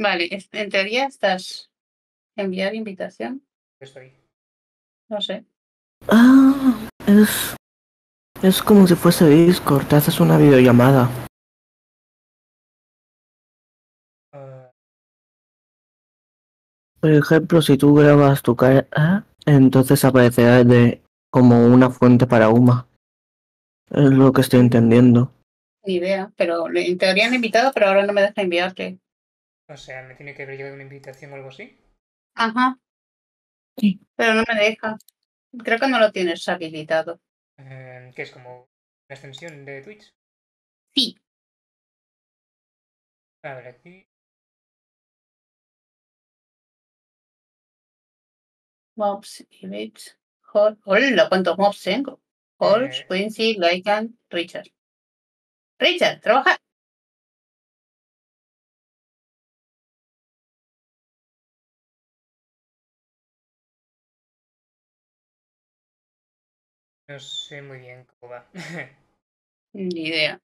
Vale, es- en teoría estás enviar invitación. Estoy. No sé. Ah, es. Es como si fuese Discord, te haces una videollamada. Por ejemplo, si tú grabas tu cara, entonces aparecerá de como una fuente para Uma. Es lo que estoy entendiendo. Ni idea. Pero en teoría han invitado, pero ahora no me deja enviarte. O sea, me tiene que haber llegado una invitación o algo así. Ajá. Sí. Pero no me deja. Creo que no lo tienes habilitado. Eh, que es como una extensión de Twitch. Sí. A ver, aquí. Mobs, Image, Hall. Hola, ¿cuántos mobs tengo? Halls, Eh. Quincy, Lycan, Richard. Richard, trabaja. No sé muy bien cómo va. Ni idea.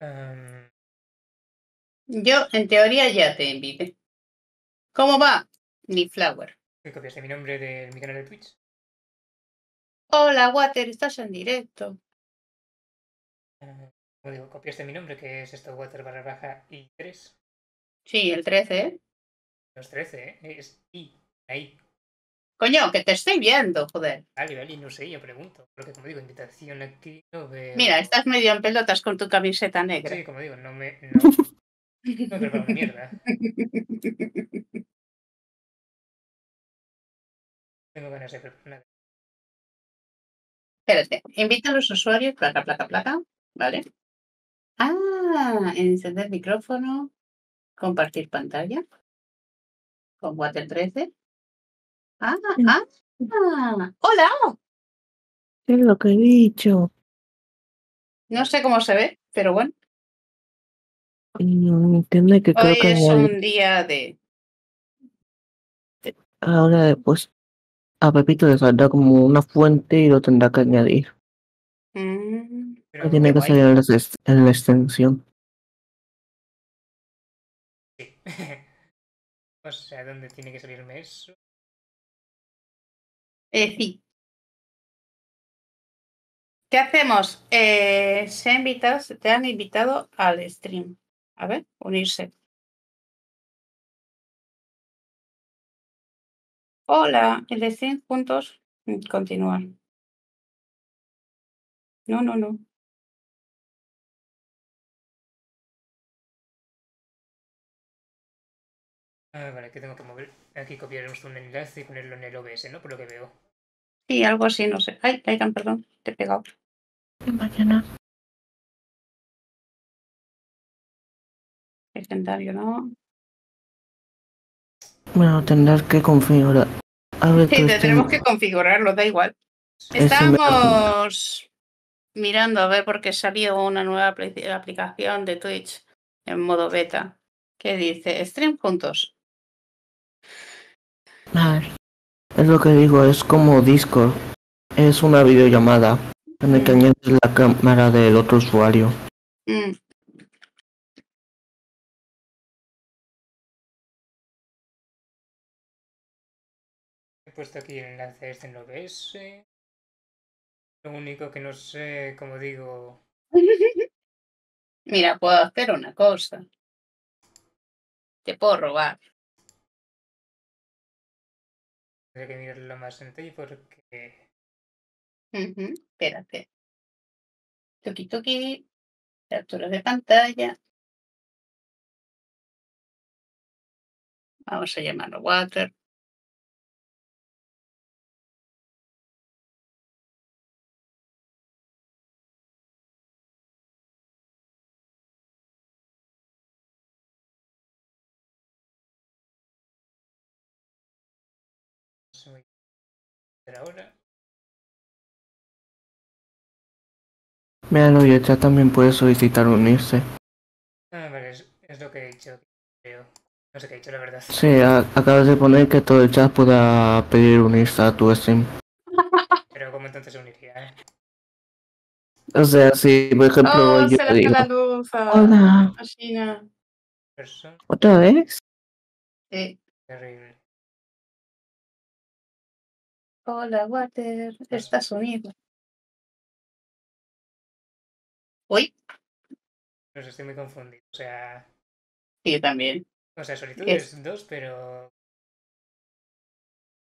Em, Yo, en teoría, ya te invité. ¿Cómo va? Ni Flower. ¿Qué copias de mi nombre de mi canal de Twitch? Hola, Water, estás en directo. Eh, como digo, copias de mi nombre, que es esto, water barra baja y 3. Sí, el 13, ¿eh? Los 13, ¿eh? Es I. Ahí. Coño, que te estoy viendo, joder. Vale, vale, no sé, yo pregunto. Porque como digo, invitación aquí no veo. Mira, estás medio en pelotas con tu camiseta negra. Sí, como digo, no me. No, no preparo una mierda. Tengo ganas de preparar. Espérate, invita a los usuarios, placa, placa, placa, ¿vale? Ah, encender micrófono, compartir pantalla, con Water 13. Ah, ah, ah, hola, ¿Qué es lo que he dicho? no sé cómo se ve, pero bueno, Mm, Entiende que creo hoy que es añadi- un día de... ahora después a Pepito le saldrá como una fuente y lo tendrá que añadir. Mm, Pero Tiene que guay. salir en la, ex- en la extensión. sí. o sea, ¿dónde tiene que salirme eso? Eh, sí. ¿Qué hacemos? Eh, se ha invitado, se te han invitado al stream. A ver, unirse. Hola, el stream juntos. Mm, Continuar. No, no, no. Ah, vale, que tengo que mover. Aquí copiar un enlace y ponerlo en el OBS, ¿no? Por lo que veo. Sí, algo así, no sé. Ay, Aikan, perdón, te he pegado. Mañana. Legendario, ¿no? Bueno, tendrás que configurar. Sí, tu te stream- tenemos que configurarlo, da igual. Ese me- Estamos mirando a ver porque salió una nueva apli- aplicación de Twitch en modo beta que dice stream juntos. A ver, Es lo que digo, es como Discord. Es una videollamada en la que añades la cámara del otro usuario. Mm, He puesto aquí el enlace este en OBS. Lo único que no sé, como digo. Mira, puedo hacer una cosa. Te puedo robar. Tendré que mirarlo más en detalle porque. Ujú, Espérate. Toki toki. Capturas de pantalla. Vamos a llamarlo Water. Ahora. Míralo y el chat también puede solicitar unirse. Ah, vale, es, es lo que he dicho, creo. No sé qué he dicho, la verdad. Sí, a- acabas de poner que todo el chat pueda pedir unirse a tu stream. Pero como entonces se uniría, ¿eh? O sea, si por ejemplo Oh, yo se digo, la luz a hola, ¿Otra vez? Eh, terrible. Hola, Water. Estás unido. Uy, No sé, estoy muy confundido. O sea, sí, yo también. o sea, Es- solicitudes dos, pero.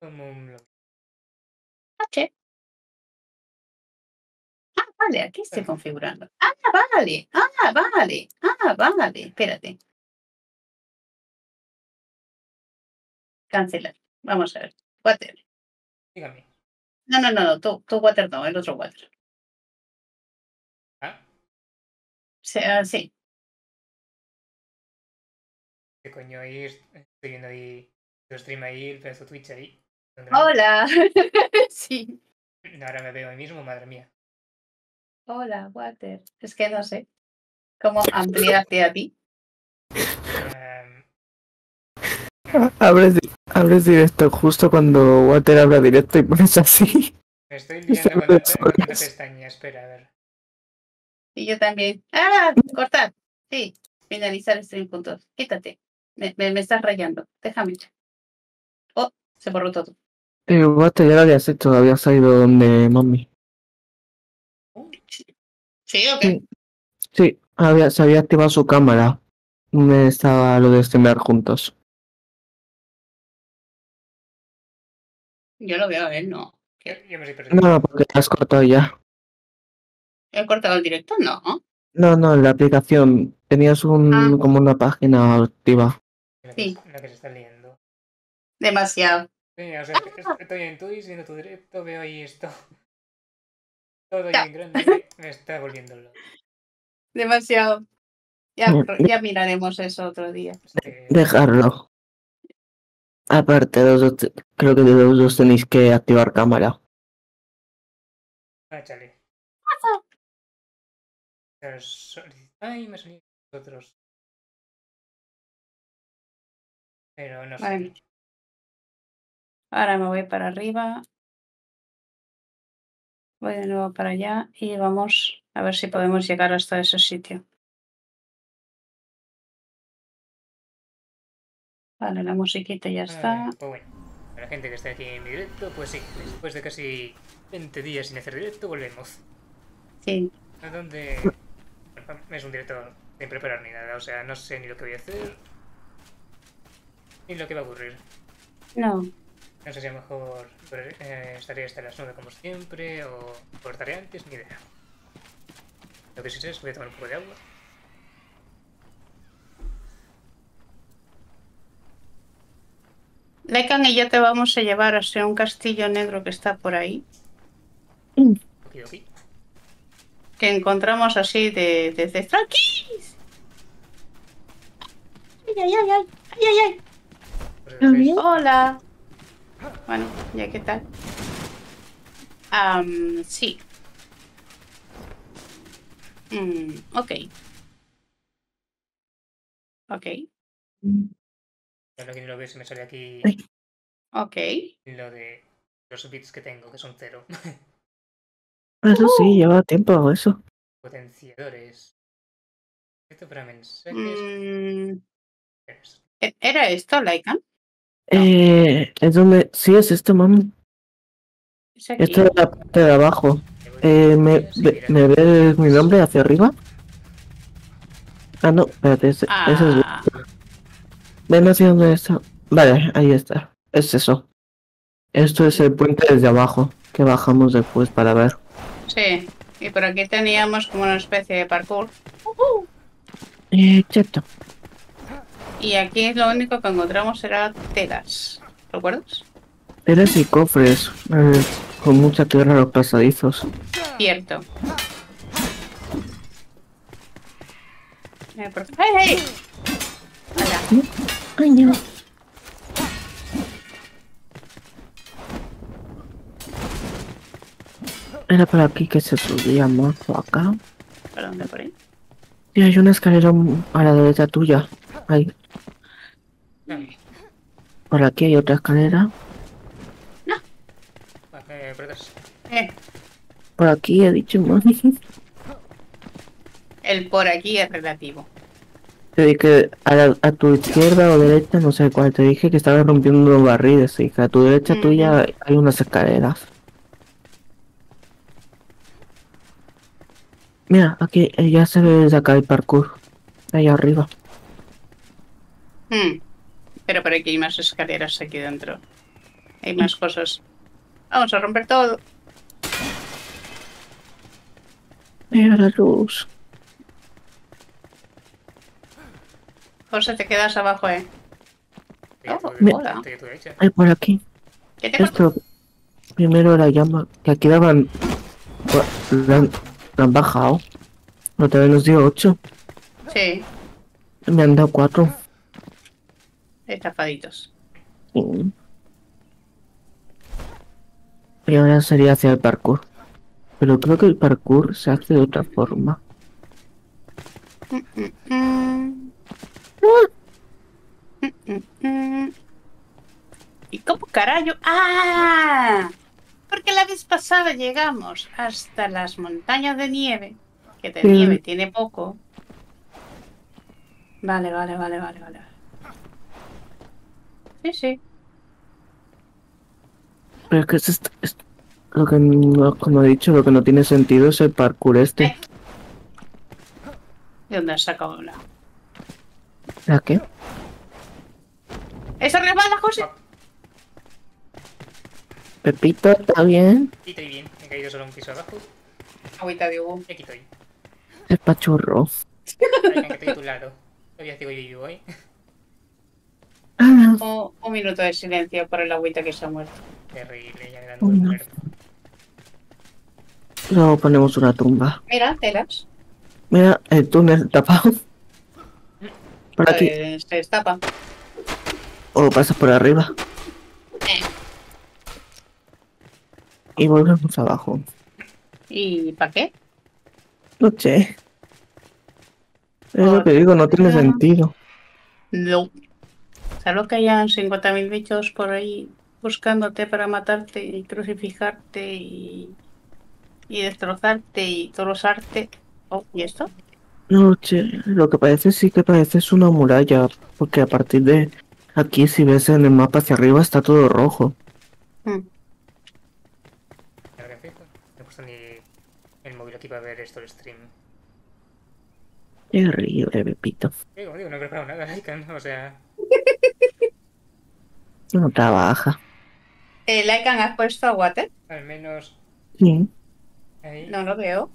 Como un. bloque. H. Ah, vale, aquí estoy Ah. configurando. Ah, vale. Ah, vale. Ah, vale. Espérate. Cancelar. Vamos a ver. Water. Dígame. No, no, no, no. Tú, tú Water no, el otro Water. Ah, Sí, ah, sí. ¿qué coño? Ahí est- estoy viendo ahí tu stream ahí, el pedazo Twitch ahí. Hola. sí. Ahora me veo a mí mismo, madre mía. Hola, Water. Es que no sé cómo ampliarte a ti. Em, Abres, abres directo justo cuando Water abra directo y pones así. me estoy liando me con descolgas. pestaña. Espera, a ver. Y yo también. ¡Ah! Cortar. Sí. Finalizar stream puntos. Quítate. Me, me, me estás rayando. Déjame. Oh, se borró todo. Eh, Water ya lo habías hecho, habías ido donde mami. ¿Sí o qué? Sí, había, se había activado su cámara. Me estaba lo de streamear juntos. Yo lo veo a él, no. Yo, yo me estoy. No, porque te has cortado ya. ¿He cortado el directo? No. No, no, en la aplicación tenías un, Ah. como una página activa. La que, Sí. la que se está liando. Demasiado. Sí, o sea, es- estoy en Twitch viendo tu directo, veo ahí esto. Todo ahí Ya. en grande. Me está volviendo loco. Demasiado. Ya, ya miraremos eso otro día. Este, Dejarlo. Aparte, los dos te- creo que los dos tenéis que activar cámara. Ah, chale. Ay, me salí otros. Pero no sé. Vale. Ahora me voy para arriba. Voy de nuevo para allá y vamos a ver si podemos llegar hasta ese sitio. Vale, la musiquita ya está. Pues bueno, para la gente que está aquí en mi directo, pues sí, después de casi 20 días sin hacer directo, volvemos. Sí, A bueno, es un directo sin preparar ni nada, o sea, no sé ni lo que voy a hacer, ni lo que va a ocurrir. no. No sé si a lo mejor eh, estaré hasta las 9 como siempre, o cortaré antes, ni idea. Lo que sí sé es que voy a tomar un poco de agua. Lecan y yo te vamos a llevar hacia un castillo negro que está por ahí, Okidoki. que encontramos así de, desde ¡Tranquis! ¡Ay, ay, ay, ay! ¡Ay, ay, ay! Hola. Bueno, ya qué tal. Am, sí. Mm, ok. Ok. Ahora que no lo veo, se me sale aquí. Ok. lo de los bits que tengo, que son cero. Eso sí, lleva tiempo eso. Potenciadores. Esto para mensajes. Mm, ¿e- ¿Era esto, Laika? Eh, es donde... Sí, es esto, mami. Esto es la parte de abajo. Eh, ¿me, ve- mira. ¿Me ves mi nombre hacia arriba? Ah, no, espérate, ese, ese es... Ven hacia donde está. Vale, ahí está. Es eso. Esto es el puente desde abajo, que bajamos después para ver. sí. Y por aquí teníamos como una especie de parkour. Eh, cheto. Y aquí lo único que encontramos era telas. ¿Recuerdas? Eres y cofres, eh, con mucha tierra los pasadizos. Cierto. Eh, por- ¡Hey, hey! Ay, no. Era por aquí que se subía mazo acá. ¿Por dónde por ahí? Y hay una escalera a la derecha tuya. Ahí. Ah, Por aquí hay otra escalera. va, eh, por. Eh, Por aquí he dicho mami. el por aquí es relativo. Te dije a, la- a tu izquierda o derecha, no sé cuál, te dije que estaba rompiendo los barriles y que a tu derecha tuya hay unas escaleras. Mira, aquí eh, ya se ve desde acá el parkour. Ahí arriba. Hmm. Pero por aquí hay más escaleras aquí dentro. Hay más cosas. Vamos a romper todo. Mira la luz. José, te quedas abajo, ¿eh? Oh, hola. Ay, por aquí. ¿Qué te pasa? Esto. Primero la llama. Que aquí daban. La han, la han bajado. Otra vez nos dio 8. Sí, Me han dado 4. estafaditos. Y ahora sería hacia el parkour. Pero creo que el parkour se hace de otra forma. Mm, mm. ¿Y cómo carajo? ¡Ah! Porque la vez pasada llegamos hasta las montañas de nieve, que de Sí. nieve tiene poco. Vale, vale, vale, vale, vale. Sí, sí. Pero es que es, est- es- lo que no, como he dicho, lo que no tiene sentido es el parkour este. ¿De dónde has sacado la? ¿La qué? ¡Esa resbala, José! Pepito, ¿está bien? Y estoy bien, he caído solo un piso abajo. Agüita de Hugo. Y aquí estoy. El pachurro. Ay, que estoy a tu lado. Todavía sigo vivo, ¿eh? Ah, Un, un minuto de silencio por el agüita que se ha muerto. Terrible, ya me dan un Uy, no. muerto. luego ponemos una tumba. Mira, telas. Mira, el túnel tapado. Por aquí. Eh, se destapa. O pasas por arriba. Eh. Y volvemos abajo. ¿Y para qué? No sé. Es lo que digo, no tiene sentido. No. Salvo que hayan 50.000 bichos por ahí buscándote para matarte y crucificarte y, y destrozarte y trozarte. Oh, ¿y esto? No sé, lo que parece sí que parece es una muralla. Porque a partir de aquí, si ves en el mapa hacia arriba, está todo rojo. Hmm. Ahora que fijo, no he puesto ni el móvil aquí para ver esto el stream. Terrible, Pepito. Como digo, no he preparado nada, Lycan, o sea... No trabaja. Eh, Lycan, ¿has puesto a Water? Al menos Sí. ahí. No lo veo.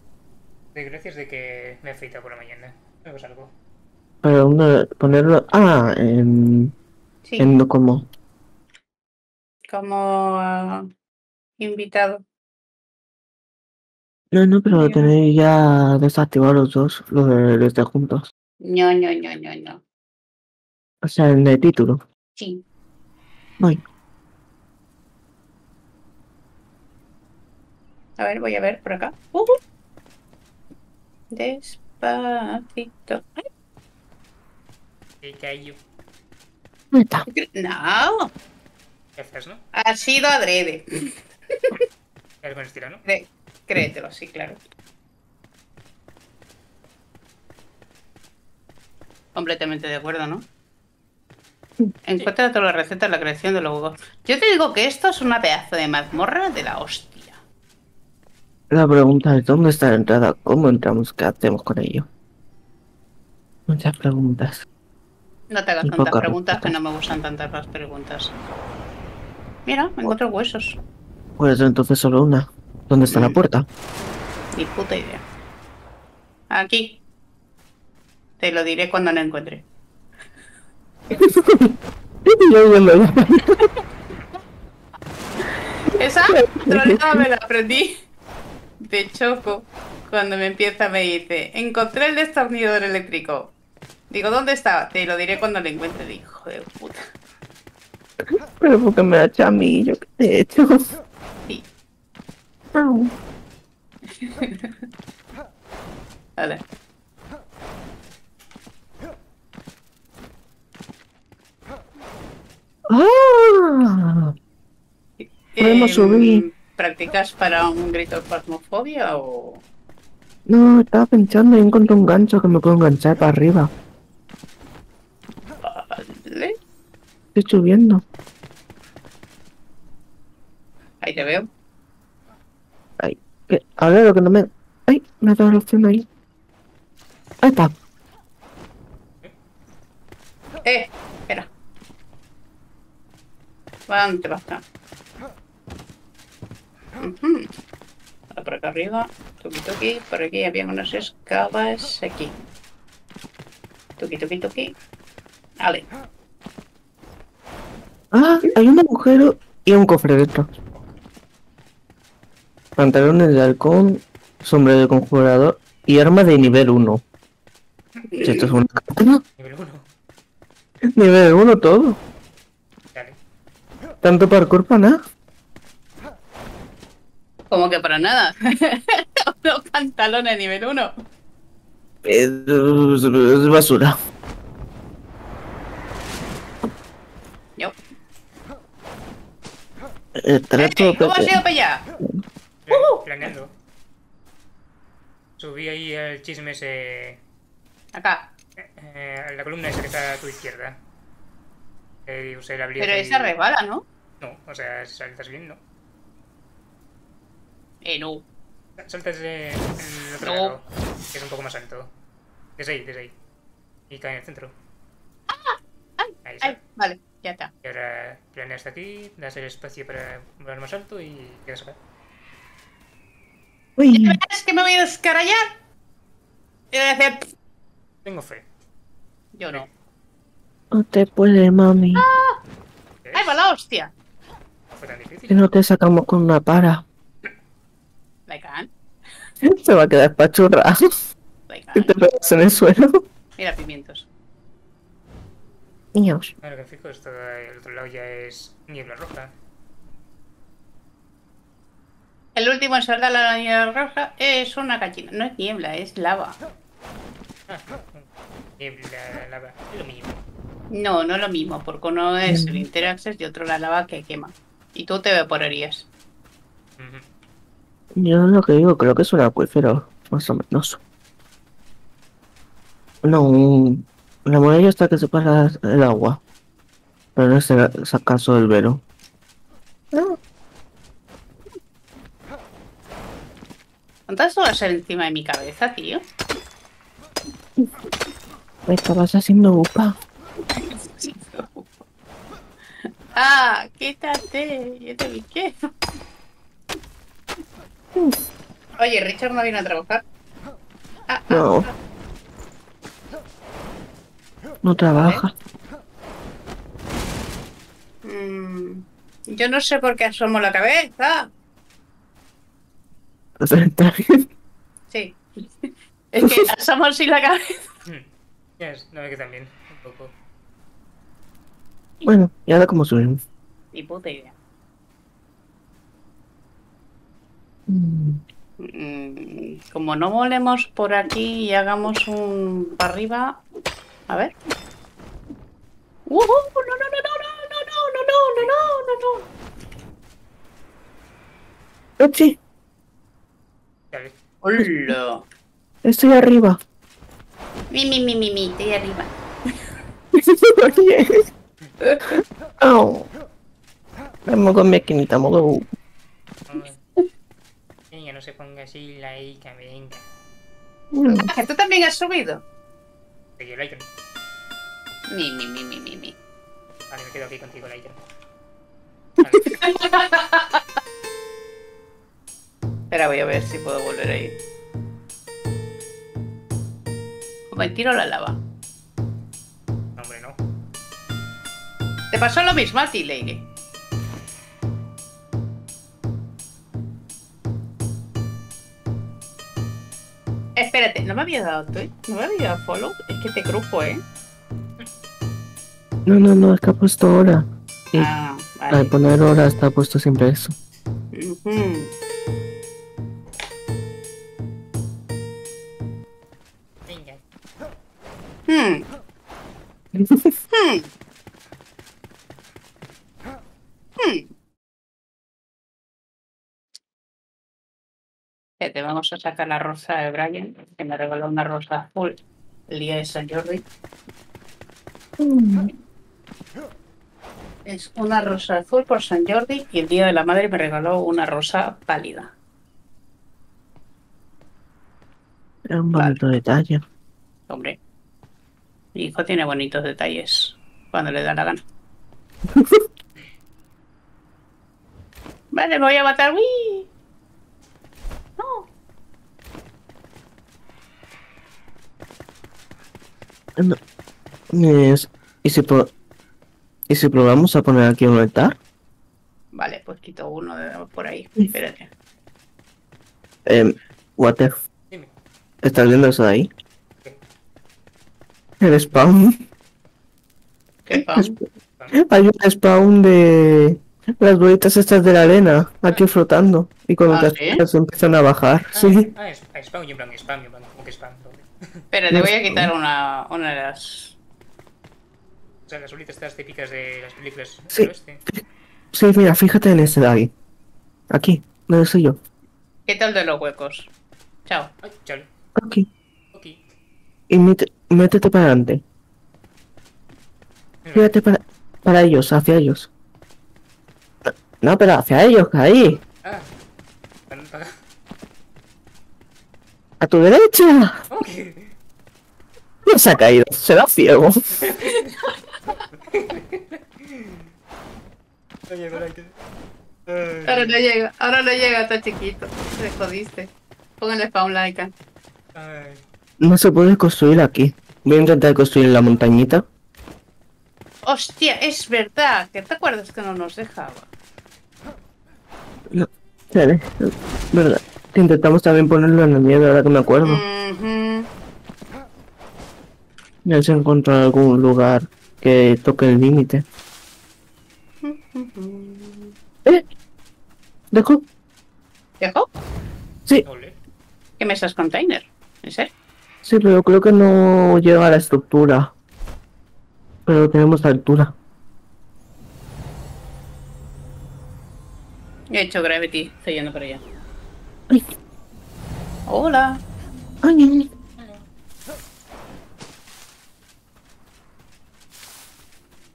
Doy gracias de que me he afeitado por la mañana. Algo es algo. Pero dónde ponerlo. Ah, en. Sí, En como. como ah, invitado. No, no, pero Mira. tenéis ya desactivados los dos, los de, los de juntos. No, no, no, no, no. O sea, el de título. Sí. Voy. A ver, voy a ver por acá. Uh. Despacito. Cayó. Está. No, ¿Qué haces, no? ha sido adrede. ¿Qué con estilo, no? Cré- créetelo, sí, claro. Completamente de acuerdo, ¿no? Encuentra todas las recetas en la creación de los huevos. Yo te digo que esto es una pedazo de mazmorra de la hostia. La pregunta es: ¿dónde está la entrada? ¿Cómo entramos? ¿Qué hacemos con ello? Muchas preguntas. No te hagas Y tantas preguntas que no me gustan tantas las preguntas. Mira, me encuentro huesos. Pues entonces solo una. ¿Dónde está la Mm. puerta? Ni puta idea. Aquí. Te lo diré cuando la encuentre. Esa trolada me la aprendí de Choco. Cuando me empieza me dice, encontré el destornillador eléctrico. Digo, ¿dónde está? Te lo diré cuando lo encuentre. Hijo de puta. Pero porque me ha hecho a mí, yo qué he hecho. Sí. Vale. ¡Ah! Podemos subir. ¿Practicas para un grito de pasmofobia o...? No, estaba pensando y encontré un gancho que me puedo enganchar para arriba. Estoy subiendo. Ahí te veo. Que- Ahora lo que no me... Ay, me ha dado la opción ahí. Ahí está. Eh, espera. ¿Dónde vas a Ahora por acá arriba. Tuki tuki. Por aquí había unas escabas. Aquí. Tuki tuki tuki. Vale. Ah, hay un agujero y un cofre dentro. Pantalones de halcón, sombrero de conjurador y arma de nivel 1. Si esto es una katana, Nivel 1. nivel 1 todo. Dale. Tanto parkour para nada. Como que para nada. Unos pantalones nivel 1. Es, es basura. Yo. Trato Eh, ¿Cómo has ido para allá? Pla- Planeando. Subí ahí el chisme ese. Acá. eh, la columna esa que está a tu izquierda. Eh, usé la Pero ahí- esa resbala, ¿no? No, o sea, si saltas bien, no. Eh, no. Saltas de el otro No. lado, que es un poco más alto. Desde ahí, desde ahí. Y cae en el centro. Ahí está. Ay, vale, ya está. Y ahora planeas hasta aquí, das el espacio para volar más alto y quedas acá. Uy, ¿Es que me voy a descarallar? Y voy a hacer... Tengo fe. Yo no. no te puede, mami. ¿Ves? ¡Ay, va la hostia! No fue tan Que difícil. no te sacamos con una para. Se va a quedar pachurra. like Si te pegas en el suelo. Mira pimientos. Niños. Ahora que fijo, esto del otro lado ya es niebla roja. El último en saltar la niebla roja es una gallina. No es niebla, es lava. Niebla, lava, es lo mismo. No, no es lo mismo, porque uno es el Interaccess y otro la lava que quema. Y tú te evaporarías. Ujú. Yo lo que digo, creo que es un acuífero, más o menos. No, un- la muralla está que separa el agua. Pero no es el- es acaso el vero. ¿Cuántas va a ser encima de mi cabeza, tío? Me estabas haciendo upa. ¡Ah! ¡Quítate! Yo te vi qué. Oye, Richard no viene a trabajar. Ah, ah, No. No trabaja. mm, yo no sé por qué asomo la cabeza. Está bien. Sí. Es que asomo así la cabeza. Mm. Ya es, no me quedan bien, un poco. Bueno, y ahora cómo subimos. Ni puta idea. Mm, Mm, como no volemos por aquí y hagamos un para arriba. A ver. ¡Uh! ¡No, no, no, no, no, no, no, no, no, no, no, no! Ochi, Dale. ¡Hola! estoy arriba. Mi, mi, mi, mi, mi, estoy arriba. Au. Vamos con mi esquinita, modo. Se ponga así la Ica, venga. Ah, ¿Tú también has subido? Seguí el icon. Mi, mi, mi, mi, mi, mi. Vale, me quedo aquí contigo el. Espera, voy a ver si puedo volver a ir. O me tiro la lava. No, hombre, no. Te pasó lo mismo a ti, Leire. Espérate, ¿no me había dado tweet? ¿No me había dado follow? Es que te crujo, ¿eh? No, no, no, es que ha puesto hora. Sí. Ah, Al vale. poner hora está puesto siempre eso. Ujú. Venga. Hmm. Hmm. Hmm. Espérate, vamos a sacar la rosa de Brian, que me regaló una rosa azul el día de San Jordi. Es una rosa azul por San Jordi y el día de la madre me regaló una rosa pálida. Es un bonito detalle. Hombre, mi hijo tiene bonitos detalles cuando le da la gana. vale, me voy a matar. ¡Uy! No. Es- ¿Y, si pro- ¿Y si probamos a poner aquí un altar? Vale, pues quito uno de por ahí. Espérate. Eh, Water, Dime. ¿estás viendo eso de ahí? ¿Qué? El spawn. ¿Qué pasa? Hay un spawn de las bolitas estas de la arena aquí flotando. Y cuando ¿Ah, te sí? empiezan a bajar. Ah, Sí. Ah, es, ah, spam, yo en plan, spam, yo en plan, como que spam. Espérate, No voy a quitar una, una de las. O sea, las bolitas estas típicas de las películas Sí. del oeste. Sí, mira, fíjate en ese de ahí. Aquí, donde soy yo. ¿Qué tal de los huecos? Chao. Ay, chale. Aquí. Ok. Y mete- métete para adelante. Fíjate para, para ellos, hacia ellos. No, pero hacia ellos, ahí. Ah. Para- A tu derecha. Ok. No se ha caído, será ciego. Oye, pero hay que- Ahora no llega, ahora no llega, está chiquito. Te jodiste. El spawn like. No se puede construir aquí. Voy a intentar construir en la montañita. Hostia, es verdad. ¿Que te acuerdas que no nos dejaba? Vale, verdad. Intentamos también ponerlo en el miedo ahora que me acuerdo. Ujú. A ver si encuentro algún lugar que toque el límite. ¿Eh? ¿Dejo? ¿Dejo? Sí. ¿Qué mesas container? ¿En serio? sí, pero creo que no llega a la estructura. Pero tenemos la altura. He hecho Gravity, estoy yendo por allá. Hola. ay, ay.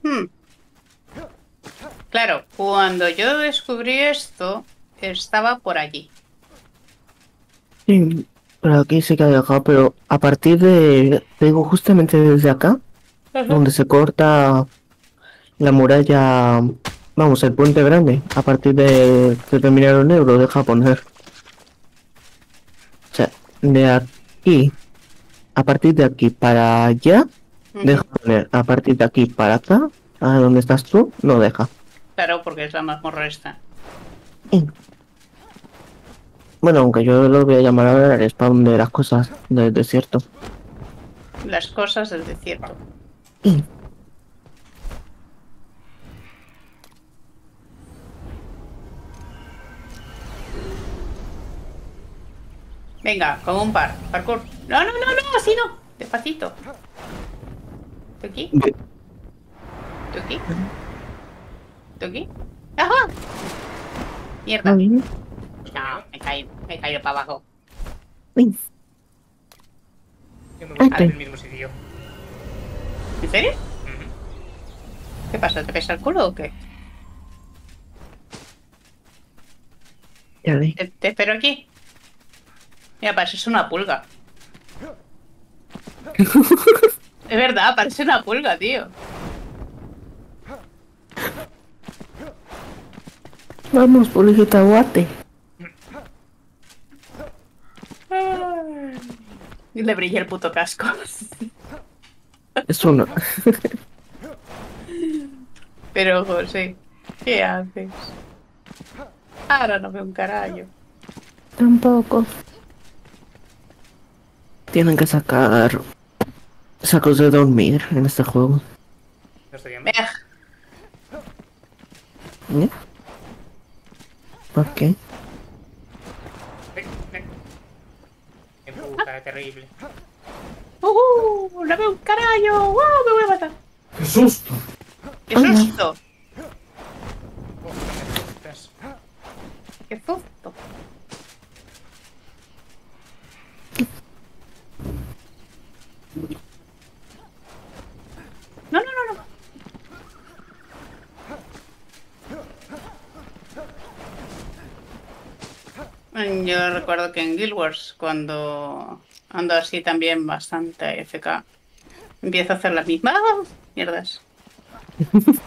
Hmm. Claro, cuando yo descubrí esto, estaba por allí. Sí, pero aquí sí que ha dejado, pero a partir de, digo, justamente desde acá, donde se corta la muralla, vamos, el puente grande, a partir de que terminaron negro, deja poner. O sea, de aquí, a partir de aquí para allá, deja poner. A partir de aquí para acá, a donde estás tú, no deja. Claro, porque es la mazmorra esta. Bueno, aunque yo lo voy a llamar ahora el spawn de las cosas del desierto. Las cosas del desierto. Venga, con un par. Parkour. No, no, no, no, así no. Despacito. ¿Tú aquí? ¿Tú aquí? ¿Tú aquí? ¡Ajá! Mierda. No, me he caído, me he caído para abajo. Yo me voy a en el mismo sitio. ¿En serio? ¿Qué pasa? ¿Te pesa el culo o qué? ya vi. ¿Te, te espero aquí? Mira, pareces una pulga. es verdad, parece una pulga, tío. Vamos, pulguita guate. Y le brilla el puto casco. Es uno. Pero, José, ¿qué haces? Ahora no veo un carajo. Tampoco. Tienen que sacar sacos de dormir en este juego. Venga, ¿Eh? ¿Por qué? Ven, ven. Qué puta, terrible. ¡Uh! ¡No veo un carajo! ¡Wow! ¡Me voy a matar! ¡Qué susto! ¡Qué susto! Oh, no. ¡Qué susto! No, no, no, no. Mm, yo recuerdo que en Guild Wars, cuando ando así también bastante FK, empiezo a hacer las mismas ¡Ah! mierdas. Ahorita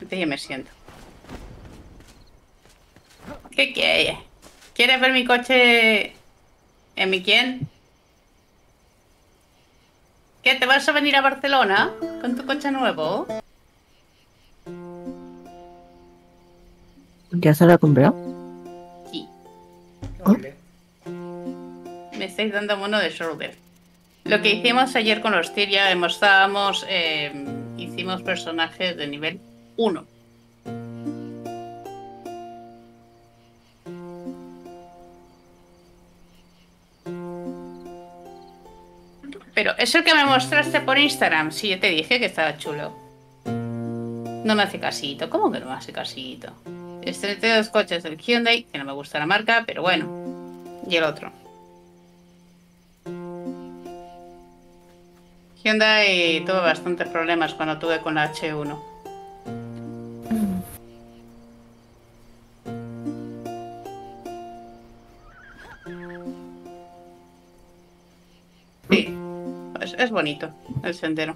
este ya me siento. ¿Qué quiere? ¿Quieres ver mi coche en mi quién? ¿Qué, te vas a venir a Barcelona con tu coche nuevo? ¿Ya se la ha comprado? Sí. Vale. Me estáis dando mono de shoulder. Lo que hicimos ayer con los demostrábamos, eh, hicimos personajes de nivel 1. Pero es el que me mostraste por Instagram. Sí, yo te dije que estaba chulo. No me hace casito. ¿Cómo que no me hace casito? De dos coches del Hyundai, que no me gusta la marca, pero bueno. Y el otro. Hyundai tuve bastantes problemas cuando tuve con la H1. Bonito el sendero.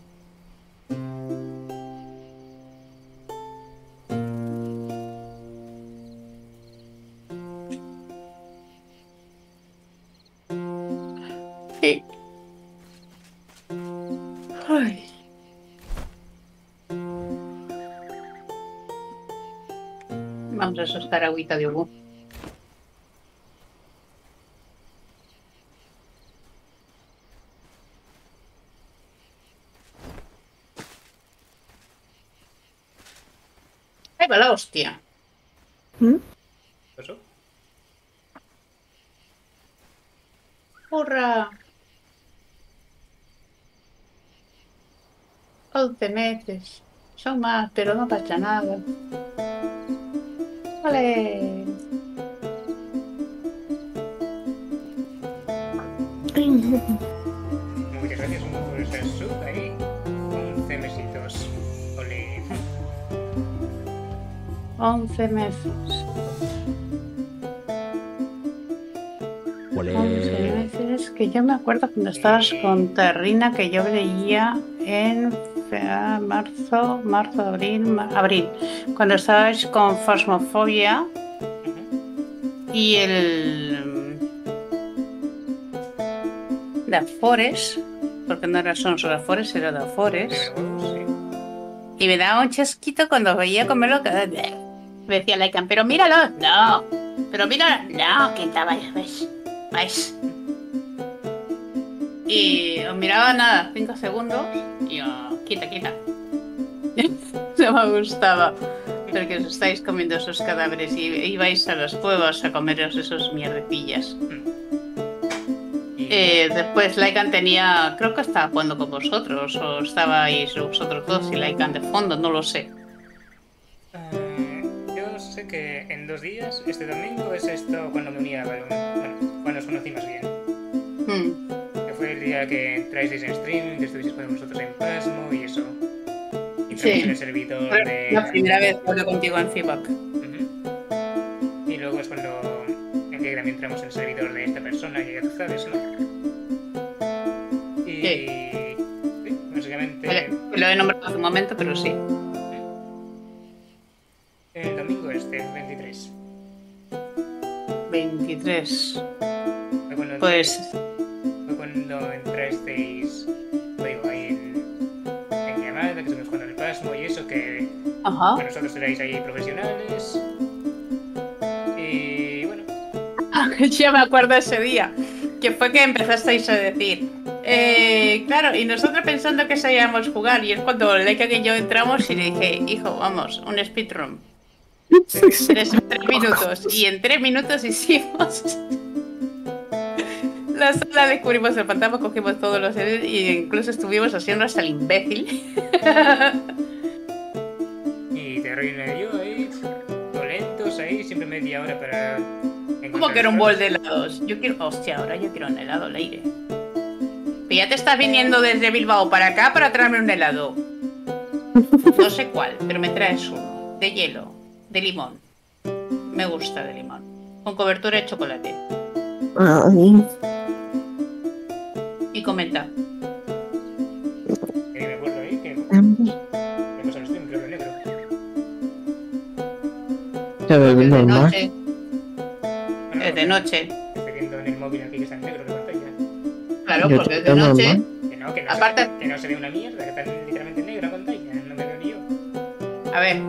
Vamos a soltar agüita de Ubu. Ahí va la hostia. ¿Mm? ¿Eso? ¡Hurra! 11 meses. Son más, pero no pasa nada. Vale. Muchas gracias por ese sub 11 meses. 11 meses. Que yo me acuerdo cuando estabas con Terrina que yo veía en fe- marzo, marzo, abril, abril. Cuando estabais con Phasmophobia Ujú. y el de Afores, porque no era son solo Afores, era de Afores. Y me daba un chasquito cuando veía comerlo cada día. Decía Laikan, pero míralo. No. Pero míralo. No, quita, vais, vais. Vais. Y os miraba nada, cinco segundos. Y yo, quita, quita. no me gustaba. Porque os estáis comiendo esos cadáveres y ibais a los cuevas a comeros esos mierdecillas. Eh, después Laikan tenía, creo que estaba jugando con vosotros, o estabais vosotros dos y Laikan de fondo, no lo sé. Que en dos días, este domingo, es esto cuando me uní a. Bueno, cuando os conocí más bien. Hmm. Que fue el día que entrasteis en stream, que estuvisteis con nosotros en Pasmo y eso. Y Sí. en el servidor de. La primera vez que hablo contigo en feedback. Ujú. Y luego es cuando en que también entramos en el servidor de esta persona, que ya tú sabes, ¿no? Y. Sí. sí, básicamente. Vale, Lo he nombrado hace un momento, pero sí. El domingo este, el 23. 23. Fue cuando, Pues fue cuando entrasteis, digo, ahí en, en llamada, que estuvimos jugando el pasmo y eso, que Ajá. bueno, vosotros erais ahí profesionales. Y bueno, ya me acuerdo ese día. Que fue que empezasteis a decir. Eh, claro, y nosotros pensando que sabíamos jugar. Y es cuando Leica y yo entramos y le dije, hijo, vamos, un speedrun. Tres, tres minutos. Y en tres minutos hicimos. La sala descubrimos el fantasma, cogimos todos los CDs y incluso estuvimos haciendo hasta el imbécil. y Terrible y yo ahí, lentos ahí, siempre media hora para. ¿Cómo que era un bol de helados? Yo quiero. Hostia, ahora yo quiero un helado al aire. Pero ya te estás viniendo desde Bilbao para acá para traerme un helado. No sé cuál, pero me traes uno. De hielo, de limón. Me gusta de limón. Con cobertura de chocolate. Ay, Y comenta. Y me acuerdo ahí que me pasa el stream, creo que negro. se ve Es de normal. noche. Bueno, Es de noche. Estoy viendo en el móvil aquí que está en negro la pantalla. Claro, Yo porque es de noche. normal. Que no, que no, Aparte- se, que no se ve una mierda, que está literalmente en negro la pantalla. No me veo ni yo. A ver,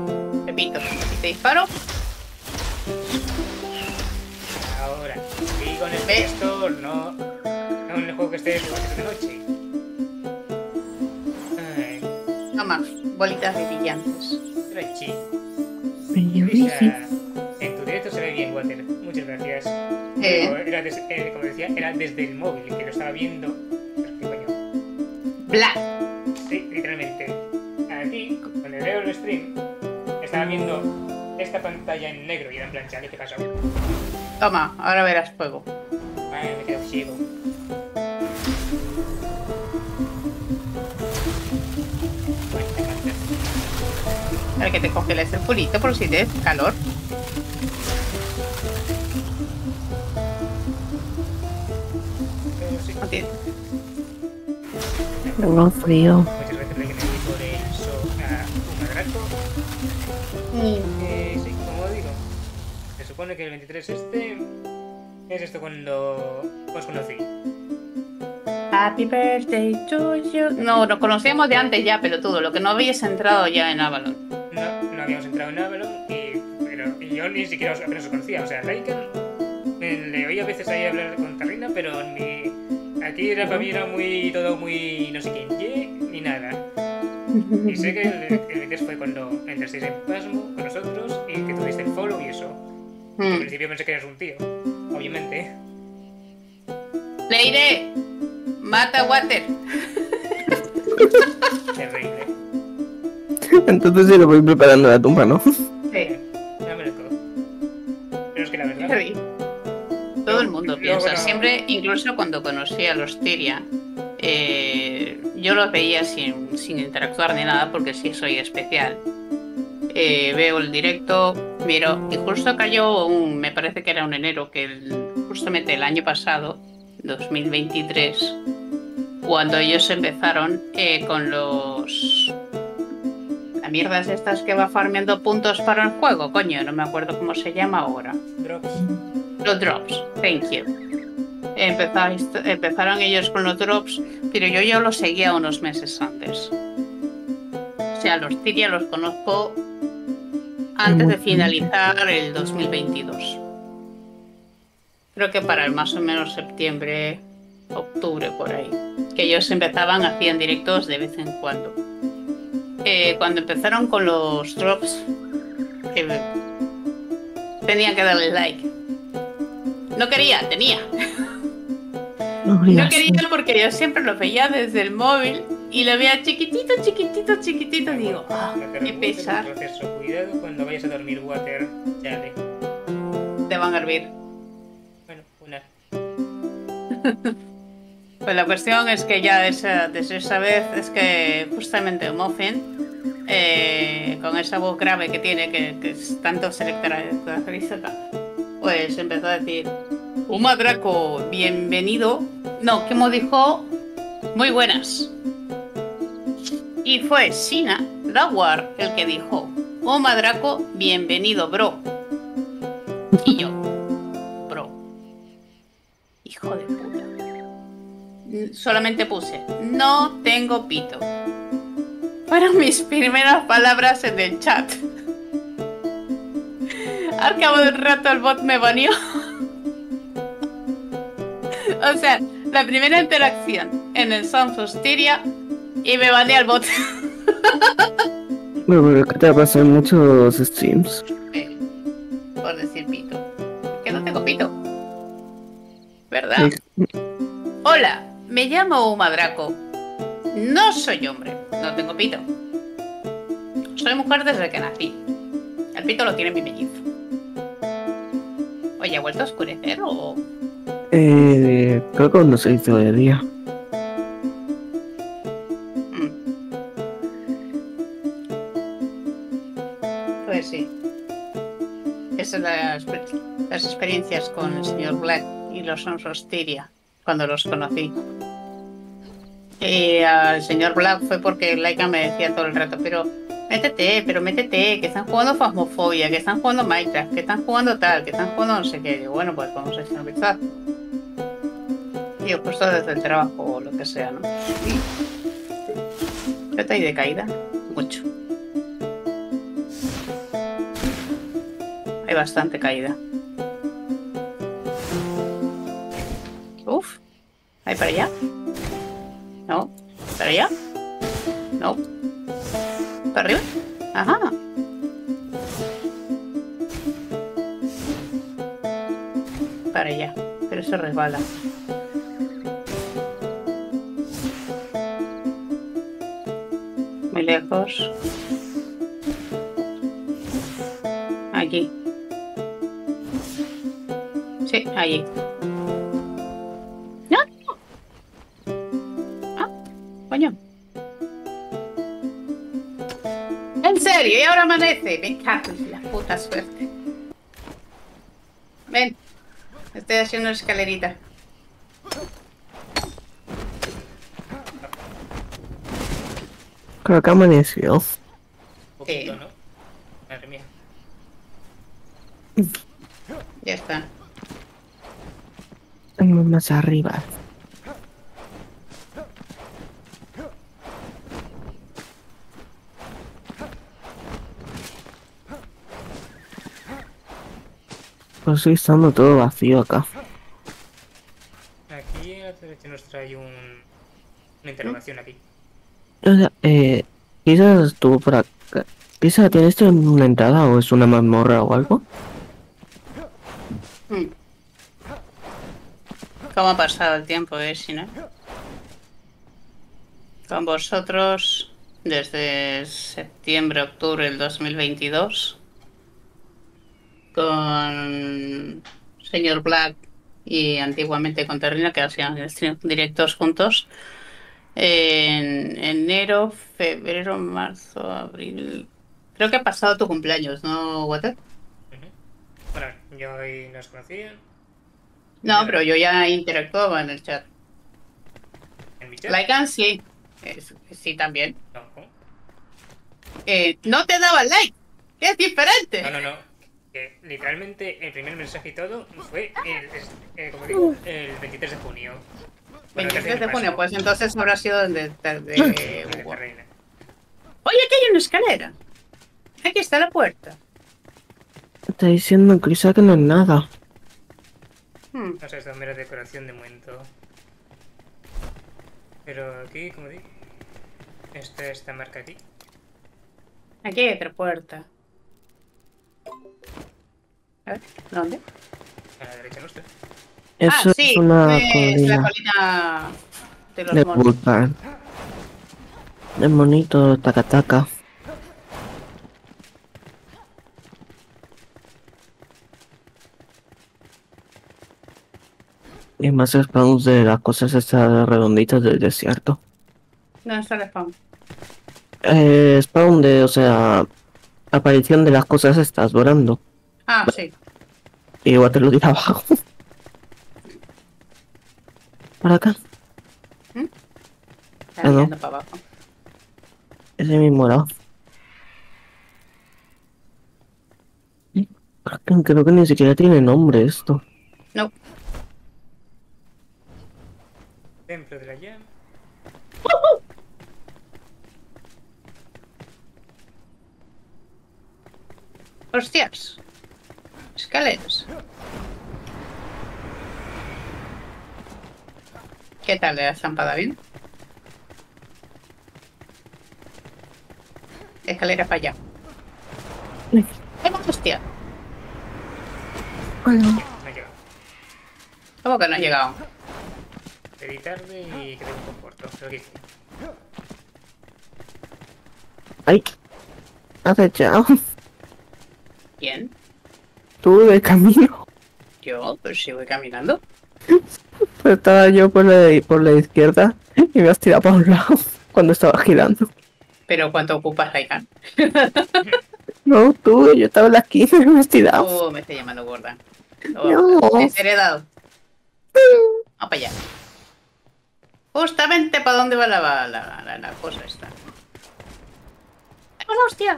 Pepito, si te disparo, Ahora, y con el gestor, no, no en el juego que esté de noche. Ay, toma, bolitas de brillantes. Sí. en tu directo se ve bien, Walter. Muchas gracias. Eh. Pero Era des- eh, como decía, era desde el móvil que lo estaba viendo. Pero, ¿qué coño? Black. Sí, literalmente. Aquí, cuando veo el stream, estaba viendo esta pantalla en negro y era en plan, ¿qué pasó? Toma, ahora verás fuego. Ay, me quedo ciego. Para que te congeles el pulito por si tienes calor. Tengo frío. Eh, sí, como digo, se supone que el 23 este es esto cuando os conocí. Happy birthday to you. No, nos conocíamos de antes ya, pero todo. Lo que no habías entrado ya en Avalon. No, no habíamos entrado en Avalon y, pero, y yo ni siquiera os, apenas os conocía. O sea, Raiken eh, le oí a veces ahí hablar con Tarrina, pero ni, aquí era, para mí era muy, todo muy no sé quién, ye, ni nada. Y sé que el, el 23 fue cuando entrasteis en Pasmo con nosotros y que tuviste el follow y eso. Al Mm. principio pensé que eras un tío, obviamente. Leire, mata a Water. Terrible. Entonces sí lo voy preparando la tumba, ¿no? Sí, No me lo creo. Pero es que la verdad. Todo el mundo piensa. Siempre, incluso cuando conocí a los Tyria, eh, yo los veía sin, sin interactuar ni nada porque sí soy especial. Eh, veo el directo, miro, y justo cayó un, me parece que era un enero, que el- justamente el año pasado, 2023, cuando ellos empezaron eh, con los... La mierda es estas que va farmeando puntos para el juego, coño, no me acuerdo cómo se llama ahora. Drops. Los drops, thank you. Empezaron ellos con los drops, pero yo ya los seguía unos meses antes. O sea, los Tyria los conozco antes de finalizar el 2022. Creo que para el más o menos septiembre, octubre, por ahí. Que ellos empezaban, hacían directos de vez en cuando. Eh, cuando empezaron con los drops, que tenía que darle like. No quería, tenía. No, quería porque yo siempre lo veía desde el móvil y lo veía chiquitito, chiquitito, chiquitito. Digo, ah, No qué pesar. Cuidado cuando vayas a dormir, Water. Chale. Te van a hervir. Bueno, una. Pues la cuestión es que ya esa, desde esa vez es que justamente Muffin, eh, con esa voz grave que tiene, que, que es tanto se le caracteriza, pues empezó a decir, Uma Draco, bienvenido. No, que me dijo, muy buenas. Y fue Sina Dawar el que dijo, Uma Draco, bienvenido, bro. Y yo, bro. Hijo de puta. Solamente puse, no tengo pito. Fueron mis primeras palabras en el chat. Al cabo de rato el bot me baneó. O sea, la primera interacción en el Tyria y me banea el bot. Bueno, pero ¿qué te pasa en muchos streams? Eh, Por decir pito. Que no tengo pito. ¿Verdad? Sí. Hola, me llamo Uma Draco. No soy hombre, no tengo pito. Soy mujer desde que nací. El pito lo tiene mi mellizo. Oye, ¿ha vuelto a oscurecer o...? Eh, creo que cuando se hizo de día. Mm. Pues sí. es las, las experiencias con el señor Black y los Sons Tyria, cuando los conocí. Y al señor Black fue porque Laika me decía todo el rato, pero métete, pero métete, que están jugando Fasmofobia, que están jugando Minecraft, que están jugando tal, que están jugando no sé qué. Digo, bueno, pues vamos a vistazo. Y he puesto desde el trabajo o lo que sea, ¿no? ¿Qué te hay de caída? Mucho. Hay bastante caída. Uf. ¿Hay para allá? No. ¿Para allá? No. ¿Para arriba? Ajá. Para allá. Pero se resbala. Muy lejos. Aquí. Sí, allí. ¡No! Ah, coño. Serio, y ahora amanece. Me cago en la puta suerte. Ven. Estoy haciendo una escalerita. Creo que amaneció. Un poquito, Sí. ¿no? Madre mía. Ya está. Vamos más arriba. Pues sí, estando todo vacío acá. Aquí a la derecha nos trae un... una interrogación aquí. O sea, eh, quizás estuvo por acá. Quizás tiene esto una entrada o es una mazmorra o algo. Hmm. ¿Cómo ha pasado el tiempo, eh, si no? Con vosotros desde septiembre, octubre del 2022. Con señor Black y antiguamente con Terrina, que hacían directos juntos. En enero, febrero, marzo, abril. Creo que ha pasado tu cumpleaños, ¿no, Water? Bueno, yo hoy nos conocía No, pero yo ya interactuaba en el chat. en mi chat. Like sí. Sí, también. No. Eh, no te daba like. que Es diferente. no, no, no. Que literalmente el primer mensaje y todo fue el, es- como digo, el 23 de junio. Bueno, 23 de junio, pues entonces habrá sido de, de- de- de Hugo. la reina. Oye, aquí hay una escalera. Aquí está la puerta. Está diciendo quizá que no es nada. Hmm, No sé, es mera decoración de momento. Pero aquí, como digo, esta, esta marca aquí. Aquí hay otra puerta. A ver, ¿dónde? A la derecha nuestra. Eso ah, sí, es una es la colina colina de los de monstruos. Vulcan. Es bonito, taca taca. Y más spawns de las cosas estas redonditas del desierto. ¿Dónde está el spawn? Eh, spawn de, o sea, aparición de las cosas estas volando. Ah, sí. Y igual te lo dirá abajo. Por acá, Está Ah, no. para abajo. ese mismo lado. Creo que- Creo que ni siquiera tiene nombre esto. No. Templo de la llama. Hostias. Escaleras. ¿Qué tal la zampada bien? Escalera para allá. Ay. ¡Qué hostia! No he llegado. ¿Cómo que no has llegado? Pedí tarde y corto. Pero aquí sí. ¡Ay! Has echado. ¿Quién? Tú de camino. Yo, pues si voy caminando. Pues estaba yo por la, por la izquierda y me has tirado para un lado cuando estaba girando. Pero ¿cuánto ocupas, Laikan? No, tú, yo estaba en la esquina vestida. Oh, me está llamando gorda. Oh, No. Desheredado. Vamos para allá. Justamente para dónde va la, la, la, la cosa esta. ¡Ay, una hostia!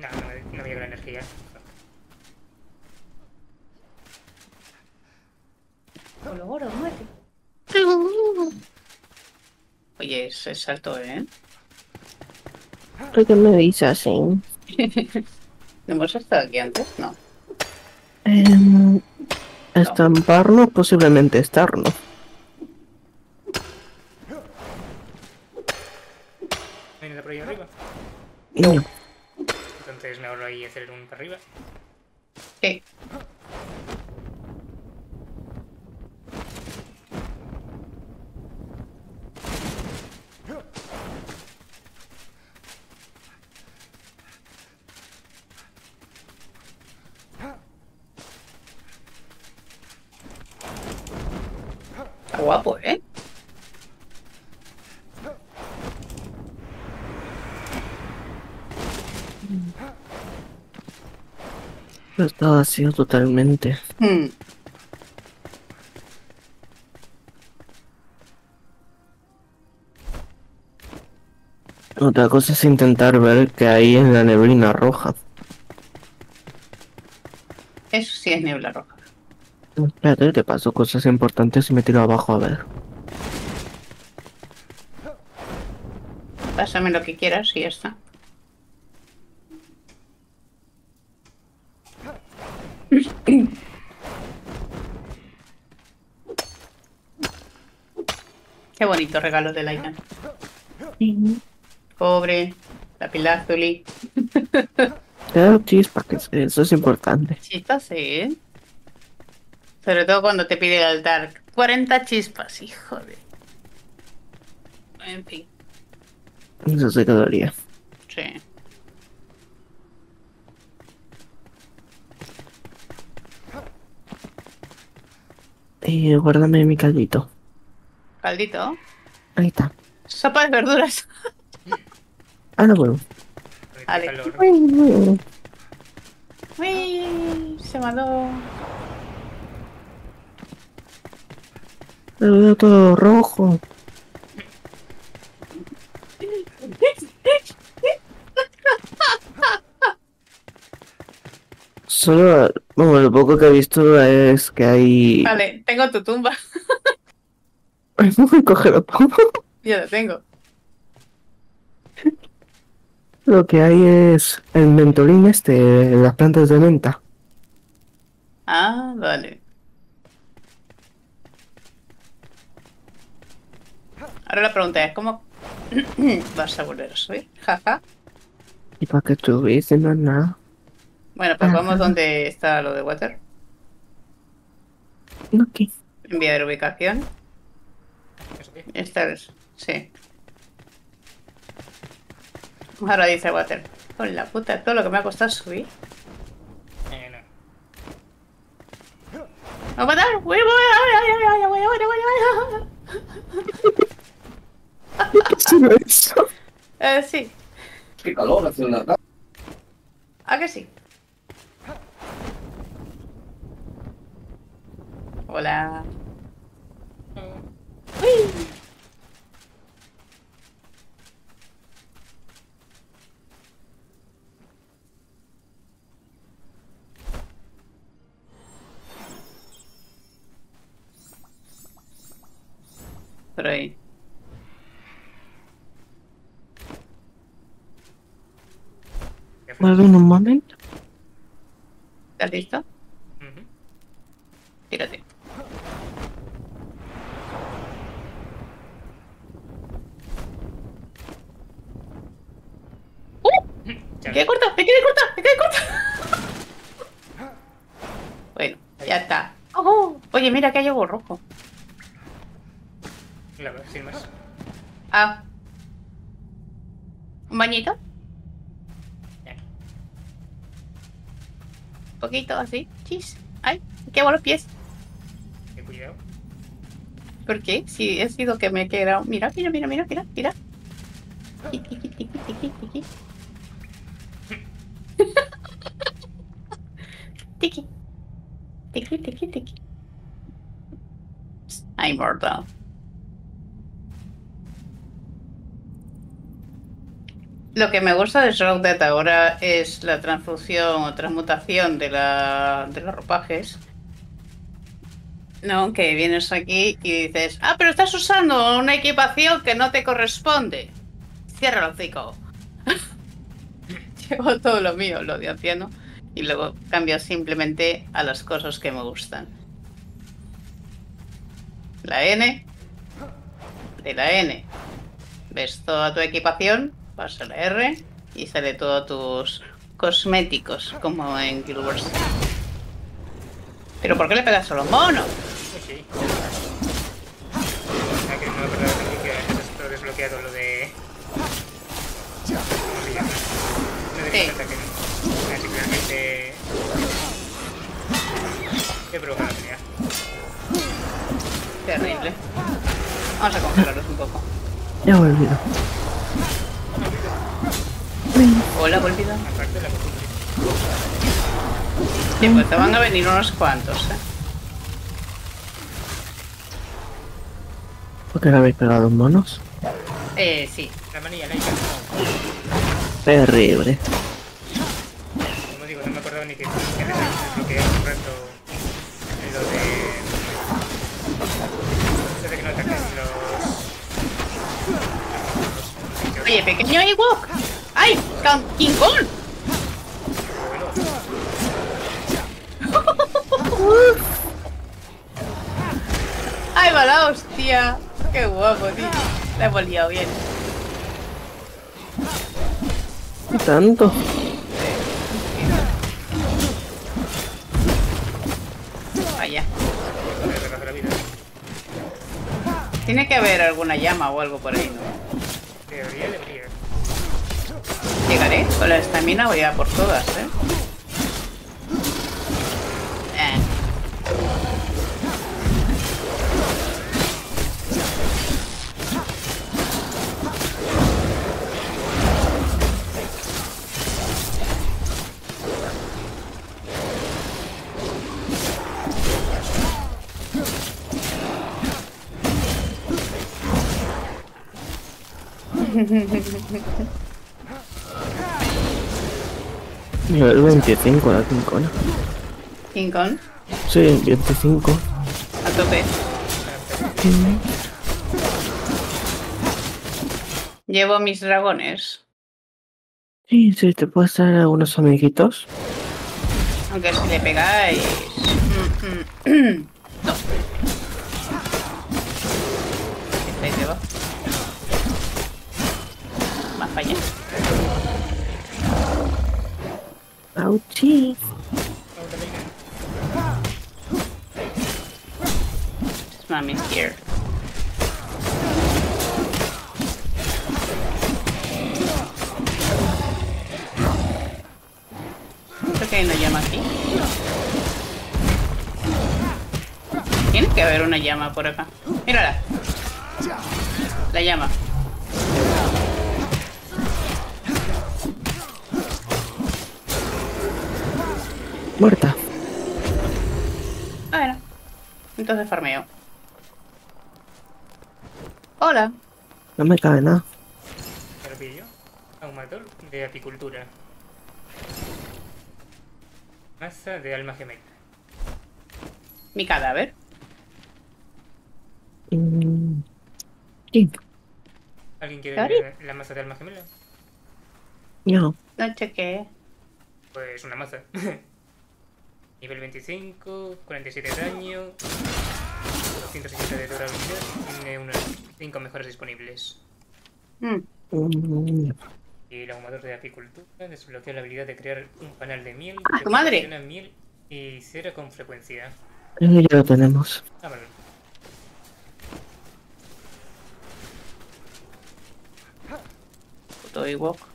Eh, No, no, me- no me llega la energía. Olo, oro, muerte. Oye, ese salto, ¿eh? ¿Por qué me dices así? ¿No hemos estado aquí antes? No. Em, estamparnos, posiblemente estarnos. ¿No hay nada por ahí arriba? No. Entonces me ahorro ahí hacer un para arriba. Guapo, ¿eh? Está vacío totalmente. Hmm. Otra cosa es intentar ver qué hay en la neblina roja. Eso sí es niebla roja. Espérate, te paso cosas importantes y me tiro abajo a ver. Pásame lo que quieras y ya está. Qué bonito regalo de Laina. Cobre, lapilázuli. Claro, chispa, que eso es importante. Chispas, sí. ¿eh? Sobre todo cuando te pide el altar. 40 chispas, hijo de... En fin, Eso se quedaría. sí. Y guárdame mi caldito. Caldito. Ahí está. Sopa de verduras. Ah, no, bueno. Porque Vale. Uy, se mandó. Lo veo todo rojo. Solo, bueno, lo poco que he visto es que hay... Vale, tengo tu tumba. Cógelo todo. Yo lo tengo. Lo que hay es el mentolín este, las plantas de menta. Ah, vale. Ahora la pregunta es, ¿cómo vas a volver a subir? Jaja. Y para que estuviese, no nada. Bueno, pues vamos donde está lo de Water. Ok. Enviar ubicación. ¿Eso? Esta es. Sí. Ahora dice Water. Con la puta, todo lo que me ha costado subir. Eh, no. ¡A matar! ¡Voy, voy, voy, voy, voy, voy, voy, voy! ¿Qué eso? Eh, sí. Qué calor hace en la tarde. ¿A que sí? Hola. Uy. Por ahí. Dame un momento. ¿Estás listo? Uh -huh. Tírate. ¡Me quedé corta! ¡Me quedé corta! ¡Me quedé corta! Bueno, ya está. ¡Oh! Oye, mira que hay algo rojo. La verdad, sin más. Ah. ¿Un bañito? Un poquito así. Chis. ¡Ay! Me quemo los pies. Cuidado. ¿Por qué? Si he sido que me he quedado. Mira, mira, mira, mira, mira, mira. Tiki. Tiki, tiki, tiki. I'm mortal. Lo que me gusta de Shrouded ahora es la transfusión o transmutación de, la, de los ropajes. No, que vienes aquí y dices, ah, pero estás usando una equipación que no te corresponde. Cierra el hocico. Llevo todo lo mío, lo de anciano. Y luego cambio simplemente a las cosas que me gustan. La N. De la N. Ves toda tu equipación, vas a la R y sale todos tus cosméticos, como en Guild Wars. ¿Pero por qué le pegas a los monos? Ah, que no me acordaba que que antes esto desbloqueado lo de... ¿Cómo se llama? Lo de Sí. Qué la tenía. Terrible. Vamos a congelaros un poco. Ya he olvidado. Hola, volvido. Aparte de la costumbre. Sí, pues te van a venir unos cuantos, ¿eh? ¿Por qué le habéis pegado monos? Eh, sí. La manilla no. Terrible. Como digo, no me acordaba ni que, Oye, pequeño Ewok. ¡Ay! ¡King Kong! ¡Ay, va la hostia! ¡Qué guapo, tío! La hemos liado bien. ¿Y tanto? Vaya. Tiene que haber alguna llama o algo por ahí, ¿no? Llegaré. Con la estamina voy a por todas. Eh. Nivel 25 la quincona. King Kong, Sí, 25. a tope. Llevo mis dragones. Sí, sí, te puedes traer algunos amiguitos. Aunque si le pegáis. Mm, mm, no. Auchi. Mommy's here. Creo que hay una llama aquí. Tiene que haber una llama por acá. Mírala. La llama. Muerta. Bueno. Entonces farmeo. Hola. No me cabe nada. Carpillo. Ahumador de apicultura. Masa de alma gemela. Mi cadáver. Mm. Sí, ¿Alguien quiere ver la masa de alma gemela? no. No chequeé. Pues una maza. Nivel 25, 47 de daño, 260 de durabilidad, tiene unas 5 mejoras disponibles. Mm. Y el ahumador de apicultura desbloquea la habilidad de crear un panal de miel ¡Ah, que tu madre! miel y cera con frecuencia. Eso ya lo tenemos. Ah, vale. Puto Ewok.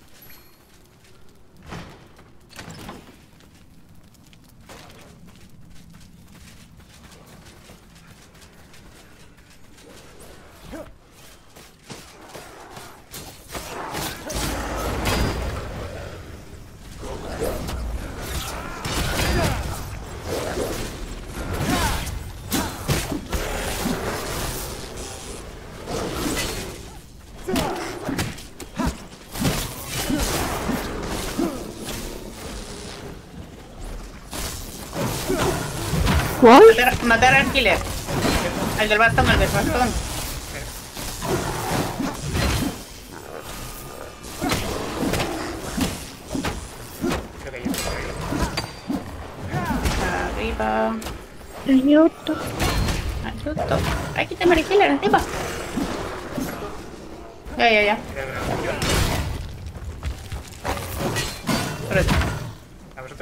¿Cuál? Matar, matar al killer. El del bastón, el del bastón. Que hay. Arriba. Idiota. Asunto. Ay, quítame el killer encima. Ya, ya, ya.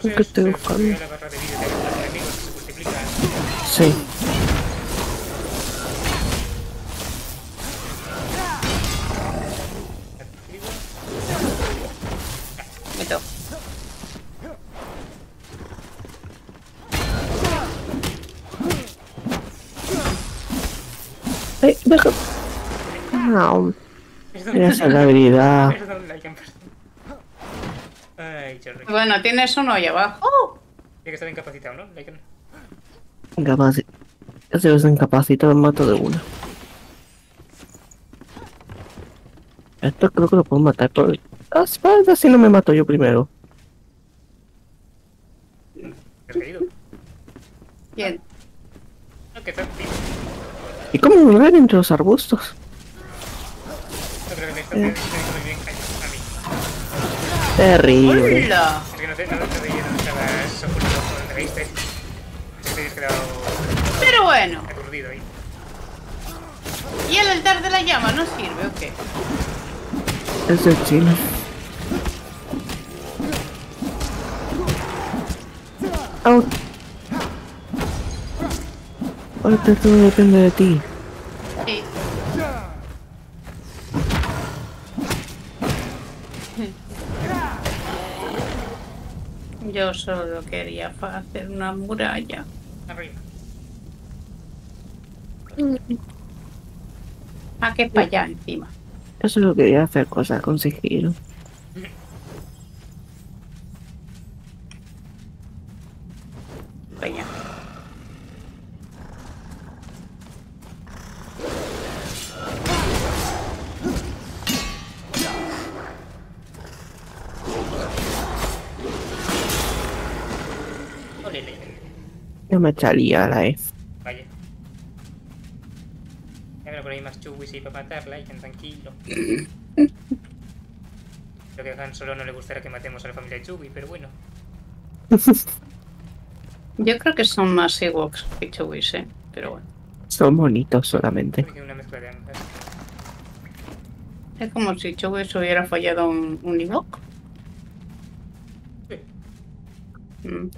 ¿Qué estoy buscando? Sí. Ay, deja. Mira esa habilidad. Lycan, perdón. Ay, chorri. Bueno, tienes uno ahí abajo. Tiene que estar incapacitado, ¿no? Lycan. Incapaci... Ya se los incapacita, me mato de una. Esto creo que lo puedo matar por la espalda si no me mato yo primero. Vivo. ¿Y cómo me ven entre los arbustos? No quedado Pero bueno. aturdido ahí. ¿Y el altar de la llama no sirve o qué? Es de Chile. Au. Ahorita todo depende de ti. Sí. Yo solo quería hacer una muralla. Arriba. Ah, que para allá encima. Yo solo quería hacer cosas con sigilo. Yo me echaría a la E. Vaya. Ya habrá por ahí más chubis y para matar, Lycan, tranquilo. Creo que a Han solo no le gustará que matemos a la familia Chubi, pero bueno. Yo creo que son más Ewoks que Chewis, ¿eh? Pero bueno. Son bonitos solamente. Creo que una mezcla de ambas. Es como si Chewis hubiera fallado un, un Ewok. Sí. Mm.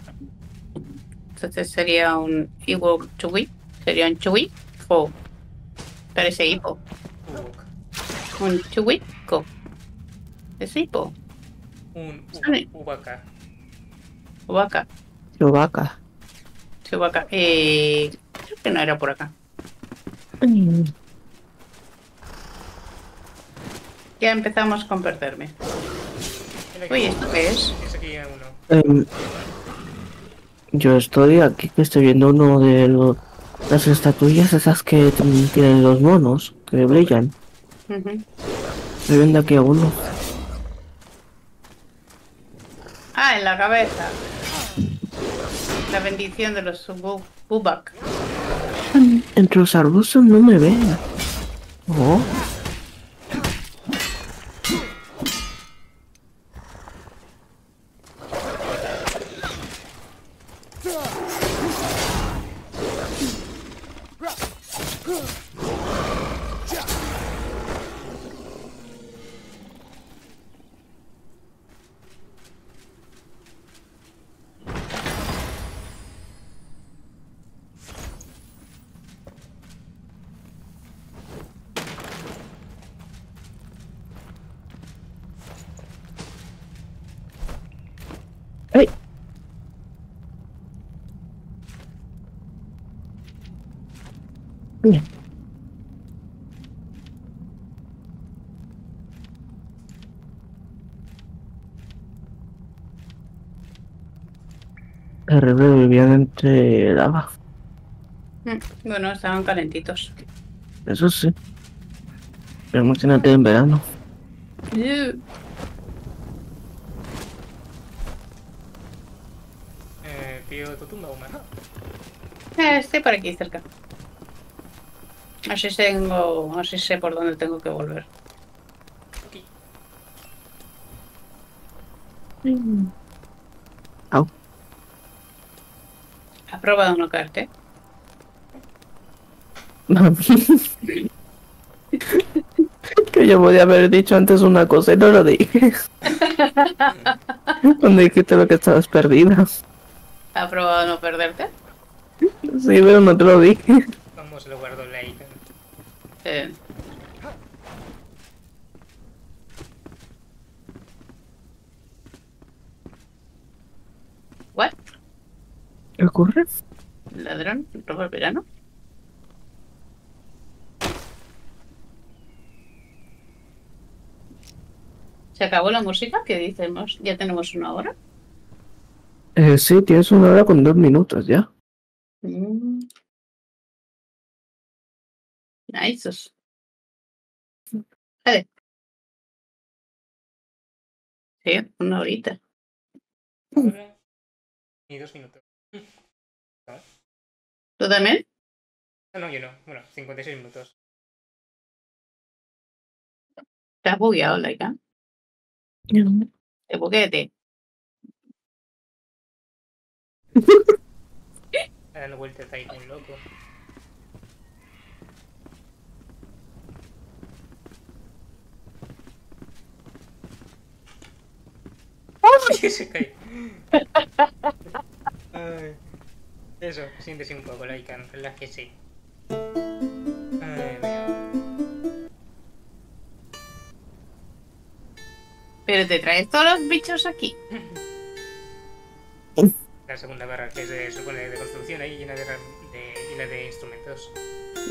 Entonces sería un Ewok Chewie. Sería un Chewie o parece hipo. Un Chewie co. Es hipo. Un Sale. u- Ubaka. Chewbacca. Chewbacca. Chewbacca. Eh, creo que no era por acá. Mm, Ya empezamos con perderme. Uy, ¿esto qué es? Es aquí uno. em, yo estoy aquí que estoy viendo uno de los, las estatuillas esas que tienen los monos que brillan. Estoy viendo aquí a uno. Ah, en la cabeza. La bendición de los Bu- Bubak. Entre los arbustos no me ven. Oh, Terrible vivían entre lava. Mm, Bueno, estaban calentitos. Eso sí. Pero imagínate en verano. Uh, Eh, tío, tu tumba humana. Eh, estoy por aquí cerca. Así tengo. Así sé por dónde tengo que volver. Aquí. Au. ¿Has probado no caerte? que yo podía haber dicho antes una cosa y no lo dije. Cuando dijiste lo que estabas perdida. ¿Has probado no perderte? Sí, pero no te lo dije. Vamos, lo guardo la icon. Eh, ¿Qué ocurre? ¿Ladrón? ¿Roba el verano? ¿Se acabó la música? ¿Qué decimos? ¿Ya tenemos una hora? Eh, sí, tienes una hora con dos minutos ya. Mm. Nice. Vale. Sí, una horita. Y dos minutos. ¿Tú también? Ah, no, yo no. Bueno, 56 minutos. ¿Te has bugueado, Laika? Te bugueate. Dando vueltas ahí con loco. ¡Ay! Se cae. Ay. Eso, siéntese un poco, Laikan, relájese. Ay, mío. Pero te traes todos los bichos aquí. La segunda barra que se supone de construcción ahí llena de, llena de instrumentos.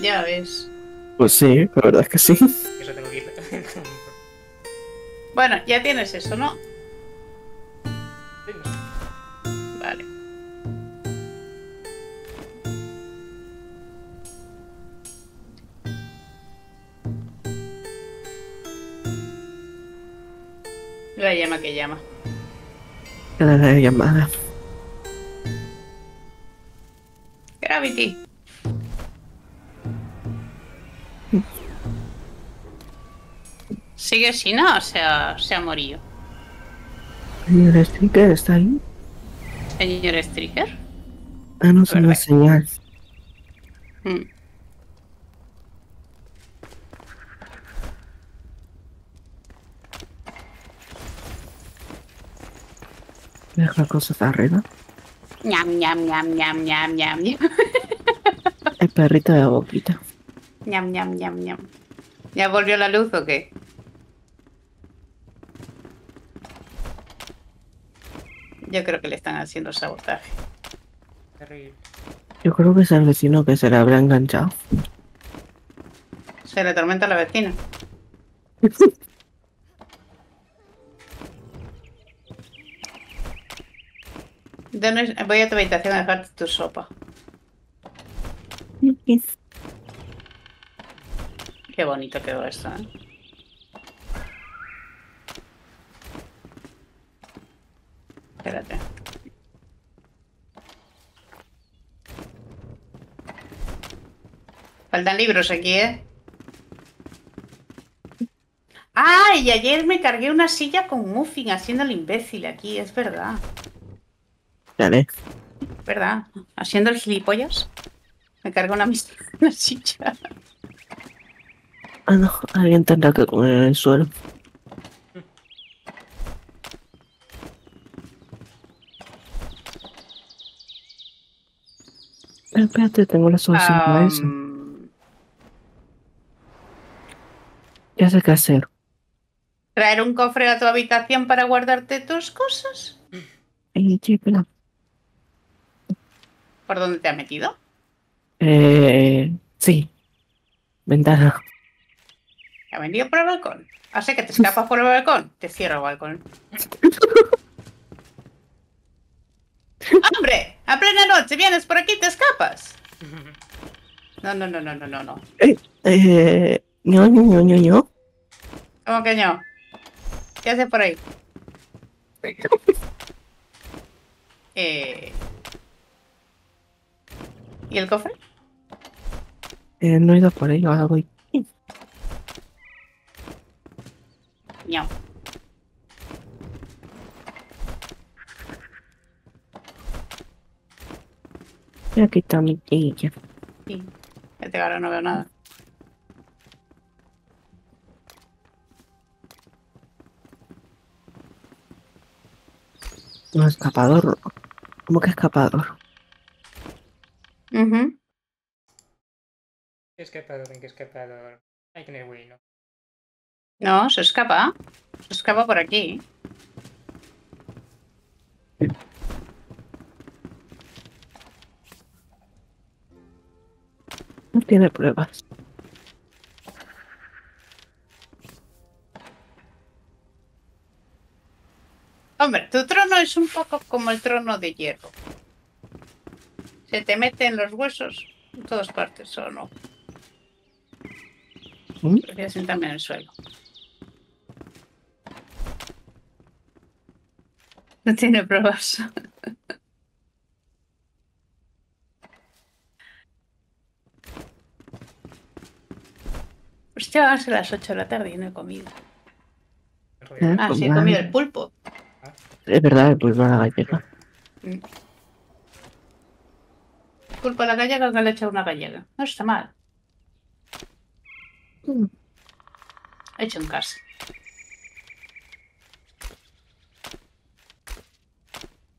Ya ves. Pues sí, la verdad es que sí. Eso tengo que ir. Bueno, ya tienes eso, ¿no? Sí, no La llama que llama. La llamada. Gravity. Sigue sin no, o sea, se ha morido. Señor Stricker, ¿está ahí? Señor Stricker. Ah, no, es una señal. Mm. Deja cosas arriba. Ñam, ñam, ñam, ñam, ñam, ñam, ñam. El perrito de boquita. Ñam, ñam, ñam, ñam. ¿Ya volvió la luz o qué? Yo creo que le están haciendo sabotaje. Terrible. Yo creo que es el vecino que se le habrá enganchado. Se le atormenta a la vecina. voy a tu habitación a dejarte tu sopa. Qué bonito quedó esto, ¿eh? Espérate. Faltan libros aquí, ¿eh? ¡Ah! Y ayer me cargué una silla con Muffin haciendo el imbécil aquí, es verdad. Dale. ¿Verdad? Haciendo el gilipollas. Me cargué una, mis- una silla. Ah, no. Alguien tendrá que comer en el suelo. Pero espérate, tengo la solución para eso. Ya sé qué hacer. ¿Traer un cofre a tu habitación para guardarte tus cosas? ¿Por dónde te ha metido? Eh, sí. Ventana. ¿Te ha venido por el balcón? Así que te escapas por el balcón. Te cierro el balcón. ¡Hombre! A plena noche vienes por aquí y te escapas. No, no, no, no, no, no, no. Eh, ño, ño, ño, ño, ño. ¿Cómo que no? ¿Qué haces por ahí? Eh... ¿Y el cofre? Eh, no he ido por ahí, ahora voy. Miau. Aquí está mi tía. Sí. Vete, ahora no veo nada. Un escapador. ¿Cómo que escapador? Ujú. ¿Qué escapador? Hay que tener bueno. No, se escapa. Se escapa por aquí. No tiene pruebas. Hombre, tu trono es un poco como el trono de hierro. Se te mete en los huesos en todas partes, ¿o no? ¿Mm? Prefiero sentarme en el suelo. No tiene pruebas. Hostia, van a ser las 8 de la tarde y no he comido. ¿Eh? Ah, sí, he Vale. comido el pulpo. Es verdad, pues va a la gallega. Pulpo a la gallega que le he echado una gallega. No está mal. Mm. He hecho en casa.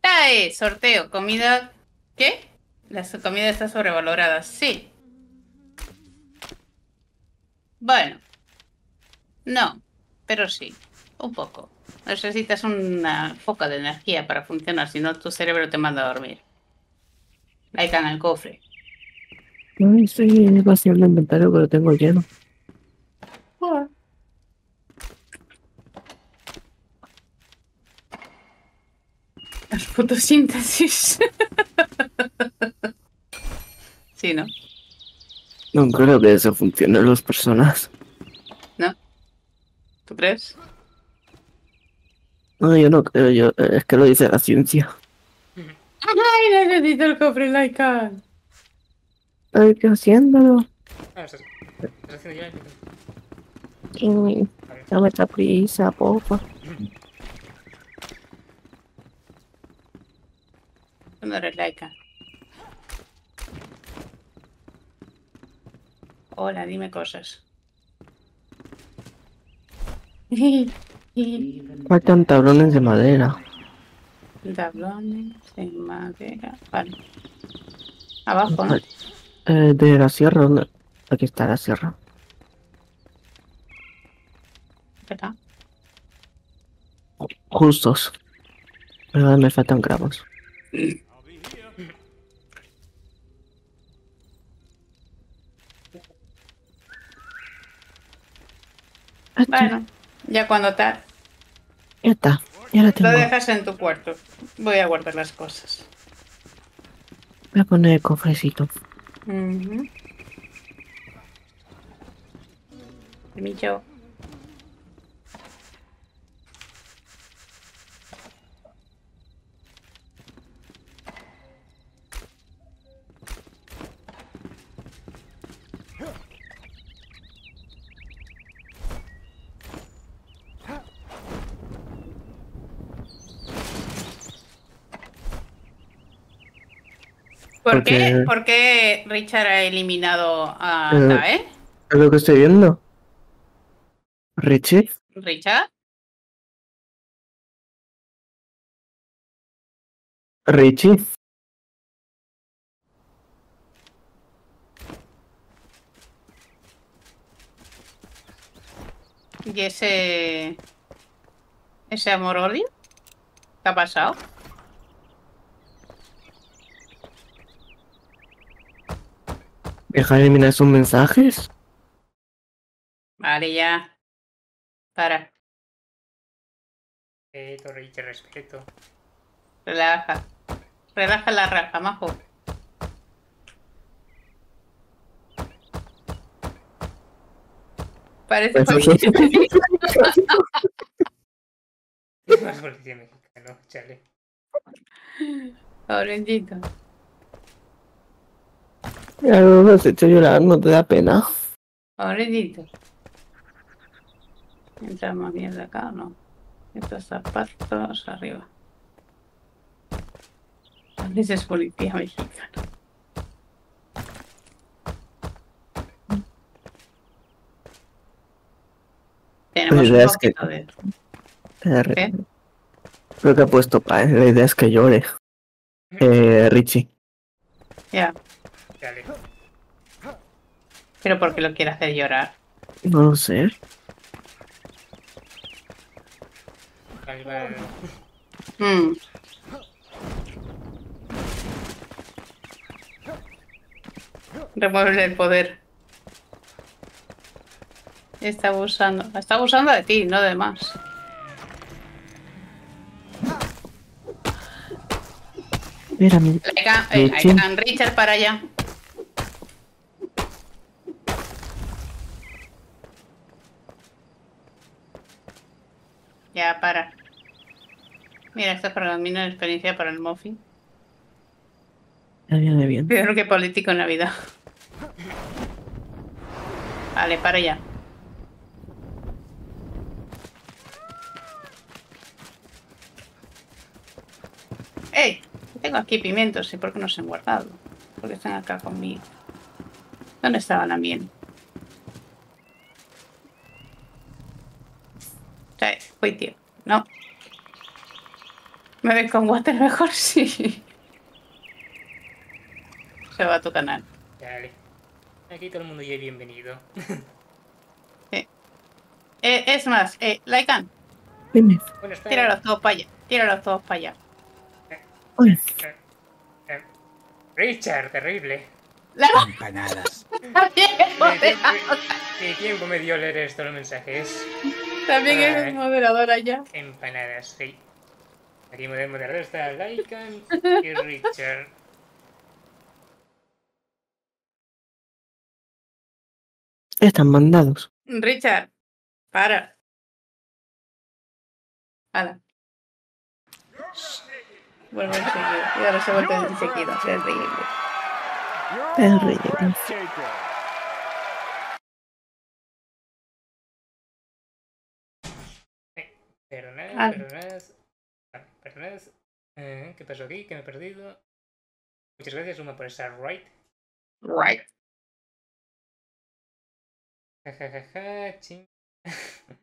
¡Ay! Sorteo. Comida. ¿Qué? La comida está sobrevalorada. Sí. Bueno. No. Pero sí. Un poco. Necesitas una foca de energía para funcionar, si no tu cerebro te manda a dormir. Laika en el cofre. No estoy vaciando el inventario que lo tengo lleno. Las fotosíntesis. sí, ¿no? No creo que eso funcione en las personas. ¿Tú crees? No, yo no creo, yo, es que lo dice la ciencia. ¡Ay, necesito el cofre, Laika! Ay, ¿qué haciéndolo? Ah, estás, estás haciendo ya. Dame esta prisa. Tú no eres Laika. Hola, dime cosas. Faltan tablones de madera. Tablones de madera. Vale. Abajo, ¿no? Eh, de la sierra, ¿dónde? Aquí está la sierra. Espera. Justos. Pero me faltan cravos. Ah, Bueno, ya cuando tal. Ya está. Ya la Lo tengo. dejas en tu cuarto. Voy a guardar las cosas. Voy a poner el cofrecito. Ujú. Permiso. ¿Por qué, ¿Por qué Richard ha eliminado a Eh, Tae? ¿Es lo que estoy viendo? Richie. ¿Richard? Richie. ¿Y ese. ese amor odio? ¿Qué ha pasado? Deja de eliminar sus mensajes. Vale, ya. Para, Respeto, rey, te respeto. relaja. Relaja la raja, majo. Parece Eso sí. Más policía mexicano, chale. Pobrecito. Ya lo has hecho llorar, no te da pena. Pobrecito. Entramos bien de acá o no. Estos zapatos arriba. Ese es policía mexicano. Tenemos La un idea es que- de... Creo que ha puesto pa, la idea es que llore. Eh, Richie. Ya, Dale. pero porque lo quiere hacer llorar. No lo sé. Mm. Remueve el poder. Está abusando. Está abusando de ti, no de más. Mira, mi... Eh, Richard para allá. Ya, para. Mira, esto es para la experiencia para el muffin. Ya viene bien. Peor que político en Navidad. Vale, para allá. ¡Ey! Tengo aquí pimientos, ¿y por qué no se han guardado? Porque están acá conmigo. ¿Dónde estaba la miel? Trae, Uy, tío. No. ¿Me ves con water mejor? Sí. Se va a tu canal. Dale. Aquí todo el mundo ya es bienvenido. Eh, es más, eh, Laikan, Dime. Bueno, tíralos todos para allá. Tíralos todos para allá. Eh, eh, Richard, terrible. La Empanadas. también es ¿Qué moderadora. tiempo, qué tiempo me dio leer estos mensajes? También eres moderadora ya. Empanadas, sí. Aquí de moderador está Lycan y Richard. están mandados. Richard, para. Hala. Vuelve enseguida. Y ahora se vuelve enseguida. Terrible. Terrible. Ah. perdonad. Eh, ¿Qué pasó aquí? Que me he perdido. Muchas gracias, Uma, por estar right. Right. Jajajaja, ching.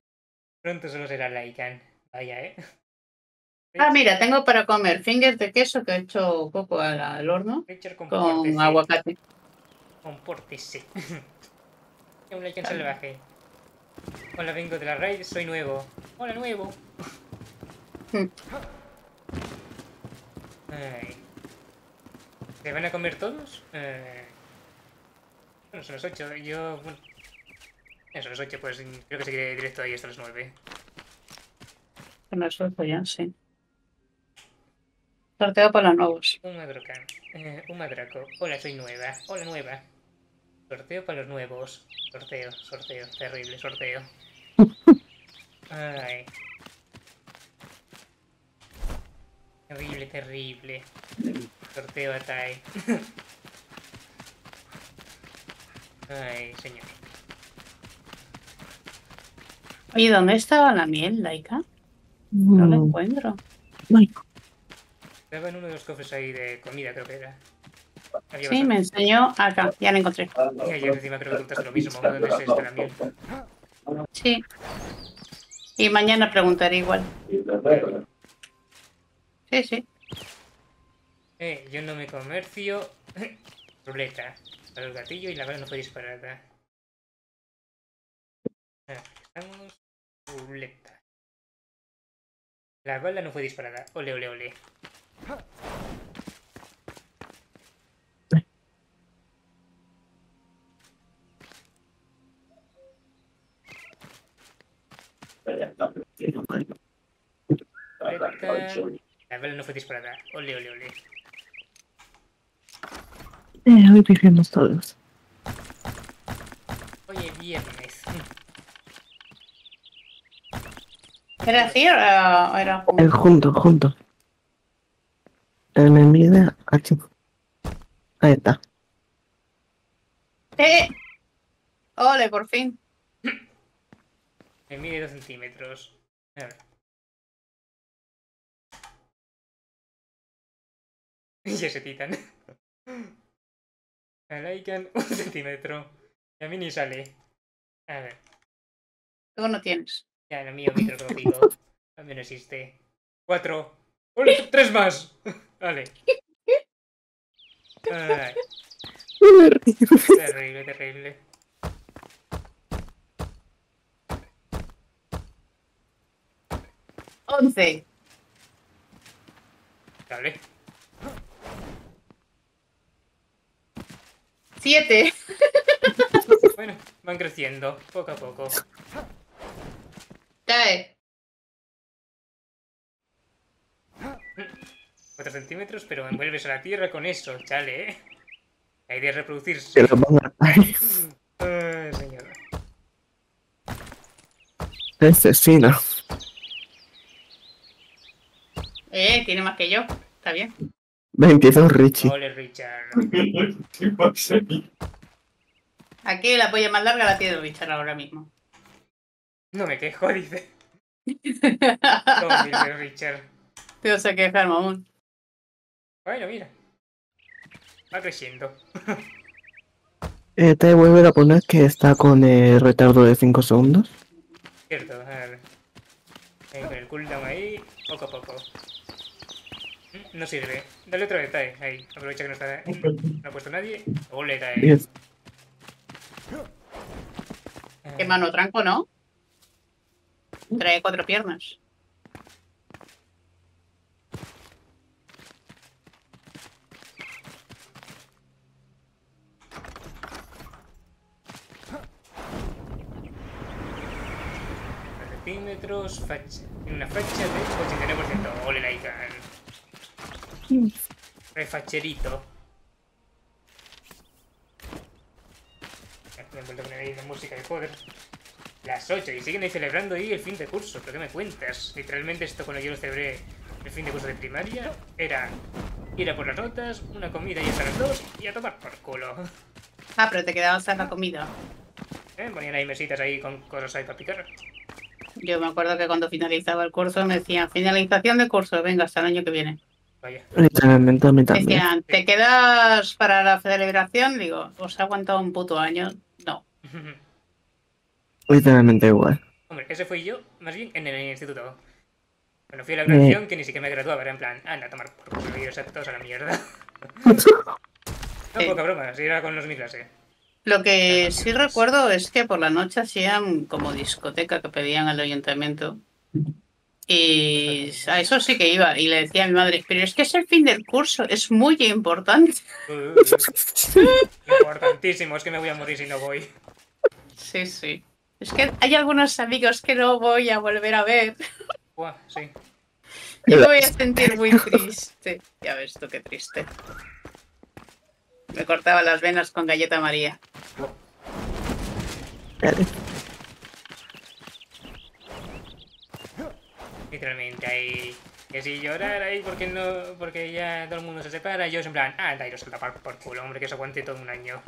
Pronto solo será Lycan. Vaya, eh. Ah, mira, tengo para comer fingers de queso que he hecho poco al, al horno Richard, con aguacate. Compórtese. Un Lycan salvaje. Hola, vengo de la raid, soy nuevo. Hola, nuevo. Hmm. Ay. ¿Se van a comer todos? Eh... Bueno, son las 8. Yo. Bueno. eh, son las 8, pues creo que seguiré directo ahí hasta las 9. Con el sueldo ya, sí. Sorteo para los nuevos. Un madrocan. Eh, un madraco. Hola, soy nueva. Hola, nueva. Sorteo para los nuevos. Sorteo, sorteo. Terrible, sorteo. Ay. Terrible, terrible. Sorteo a Tai. Ay, señor. Oye, ¿dónde estaba la miel, Laika? No la Mm, encuentro. Estaba en uno de los cofres ahí de comida, creo que era. Había Sí, me bastante. enseñó acá. Ya la encontré. Y ayer encima creo que preguntaste lo mismo. ¿Dónde se está la miel? Sí. Y mañana preguntaré igual. Sí, sí. Eh, yo no me comercio. Ruleta. Para el gatillo y la bala no fue disparada. Estamos. Ruleta. La bala no fue disparada. Ole, ole, ole. Ruleta. La bala no fue disparada. Ole, ole, ole. Eh, hoy vivimos todos. Oye, viernes. ¿Era así o era, era Eh, juntos, juntos. Enemiga, aquí. Ahí está. ¡Eh! ¡Ole, por fin! Me mide 2 centímetros. A ver. Y ese titán. El Lycan, un centímetro. Y a mí ni sale. A ver. Tú no tienes. Ya, lo mío microscópico. También no existe. Cuatro. ¡Ole, ¡Tres más! Vale. Ay, terrible, terrible. ¡Once! Vale. ¡Siete! Bueno, van creciendo, poco a poco. Cae. 4 centímetros, pero envuelves a la tierra con eso, chale, ¿eh? La idea es reproducirse. Que lo van a Ay, señor. asesino. Eh, tiene más que yo. Está bien. 22 Richie. Ole, Richard. ¿Qué pasa aquí? Aquí la polla más larga la tiene Richard ahora mismo. No me quejo, dice. Todo dice Richard. Pero se queja mamón. Bueno, mira. Va creciendo. Eh, te vuelve a poner que está con el retardo de 5 segundos. Cierto, a ver. Ahí con el cooldown ahí, poco a poco. No sirve. Dale otra vez, Tae. Ahí, aprovecha que no está. No ha puesto nadie. Ole, Tae. Yes. Qué mano tranco, ¿no? Trae cuatro piernas. centímetros, facha. Tiene una facha de 89%. Ole, la Ican. Refacherito. Me a poner ahí la música de joder. Las 8 y siguen ahí celebrando ahí el fin de curso. ¿Pero qué me cuentas? Literalmente esto cuando yo lo celebré el fin de curso de primaria era ir a por las notas, una comida y hasta las 2 y a tomar por culo. Ah, pero te quedabas en la comida. ¿Eh? Ponían ahí mesitas ahí con cosas ahí para picar. Yo me acuerdo que cuando finalizaba el curso me decían, finalización de curso, venga, hasta el año que viene. Vaya. Literalmente a mí también. Decían, ¿te quedas para la celebración? Digo, ¿os ha aguantado un puto año? No. Literalmente igual. Hombre, ese fui yo, más bien en el instituto. Cuando fui a la graduación, que ni siquiera me graduaba, era en plan, anda a tomar por culo, iros a todos a la mierda. No, Sí. poca broma, si era con los mi clase. Lo que sí recuerdo es que por la noche hacían como discoteca que pedían al ayuntamiento. Y a eso sí que iba. Y le decía a mi madre, pero es que es el fin del curso, es muy importante. Uh, importantísimo, es que me voy a morir si no voy. Sí, sí. Es que hay algunos amigos que no voy a volver a ver. Buah, sí. Y me voy a sentir muy triste. Ya ves tú qué triste. Me cortaba las venas con galleta María. Vale. Literalmente ahí. Que si llorar ahí porque no. porque ya todo el mundo se separa, yo en plan, ah, da iros a tapar por culo, hombre, que eso aguante todo un año.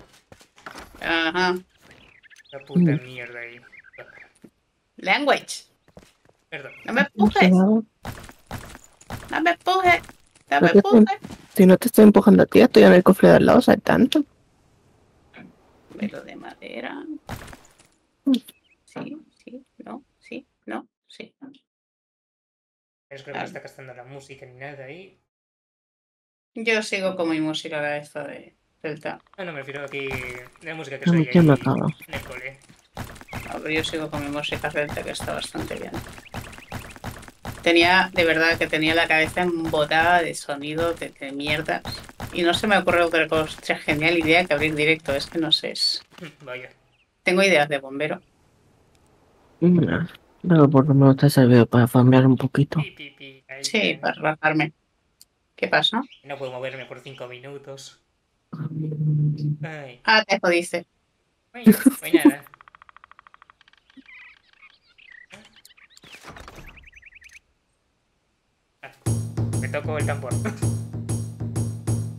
Ajá. La puta mierda ahí. Language. Perdón. No me empujes. No me empujes. No me empujes. Si no te estoy empujando a ti, estoy en el cofre de al lado, ¿sabes tanto? Velo de madera. Sí, sí, no, sí, no, sí. Es que no está gastando la música ni nada ahí. Yo sigo con mi música de esta de Delta. Ah, no, me refiero aquí de la música que No, soy en el cole. A ver, yo sigo con mi música Delta que está bastante bien. Tenía, de verdad, que tenía la cabeza embotada de sonido de, de mierdas. Y no se me ocurre otra cosa genial idea que abrir directo. Es que no sé. es- Vaya. Tengo ideas de bombero. Mm, Pero por lo menos te ha servido para farmear un poquito. Pi, pi, pi, ahí Sí, para relajarme. ¿Qué pasa? No puedo moverme por 5 minutos. Ay. Ah, te jodiste. Bueno, pues nada. Ah, Me toco el tambor.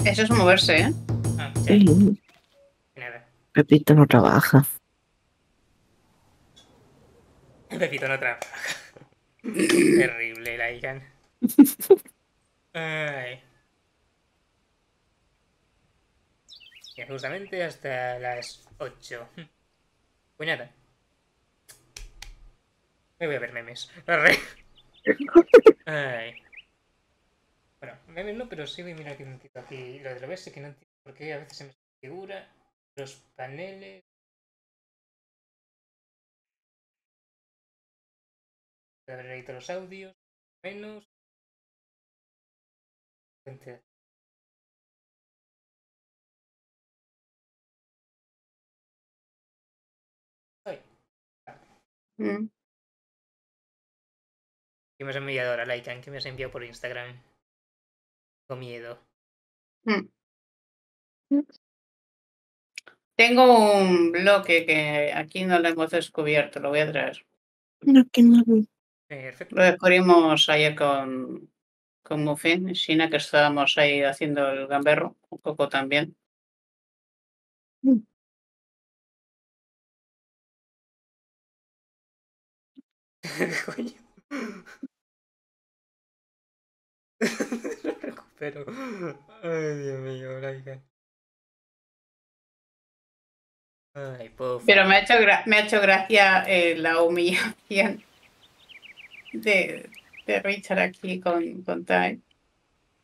Eso es moverse, ¿eh? Ah, sí, Sí, nada. Pepito no trabaja. Pepito no trabaja. Terrible, la Ican. Ay. Y justamente hasta las 8. Pues nada. Me voy a ver memes. Ay. Bueno, memes no, pero sí voy a mirar aquí un aquí. Lo del OBS que no entiendo por qué a veces se me figura. Los paneles. Voy a ver ahí todos los audios. Menos. Gente. Ay. Mm. ¿Qué me has enviado ahora, Laikan? ¿Qué me has enviado por Instagram? Tengo miedo. Mm. Tengo un bloque que aquí no lo hemos descubierto, lo voy a traer. No, que no. Perfecto. Lo descubrimos ayer con, con Muffin, China, que estábamos ahí haciendo el gamberro, un poco también. Coño. Recupero. Ay, Dios mío, Laikan. Ay. Pero me ha hecho, gra- me ha hecho gracia eh, la humillación de, de Richard aquí con, con Ty.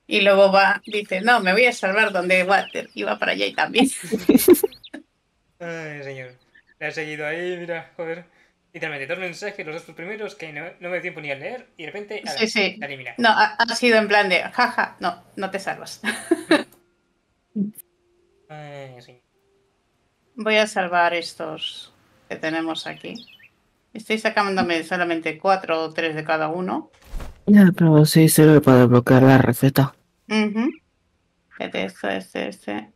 Y luego va, dice, no, me voy a salvar donde Water. Y va para allá y también. Ay, señor. Le ha seguido ahí, mira, joder. Literalmente, dos mensajes, los dos primeros que no, no me dio tiempo ni a leer y de repente. ala, Sí, sí. No, ha, ha sido en plan de, jaja, no, no te salvas. Ay, señor. Voy a salvar estos que tenemos aquí. Estoy sacándome solamente cuatro o tres de cada uno. Ya, pero sí sirve para desbloquear la receta. Ujú. Este, este, este, este.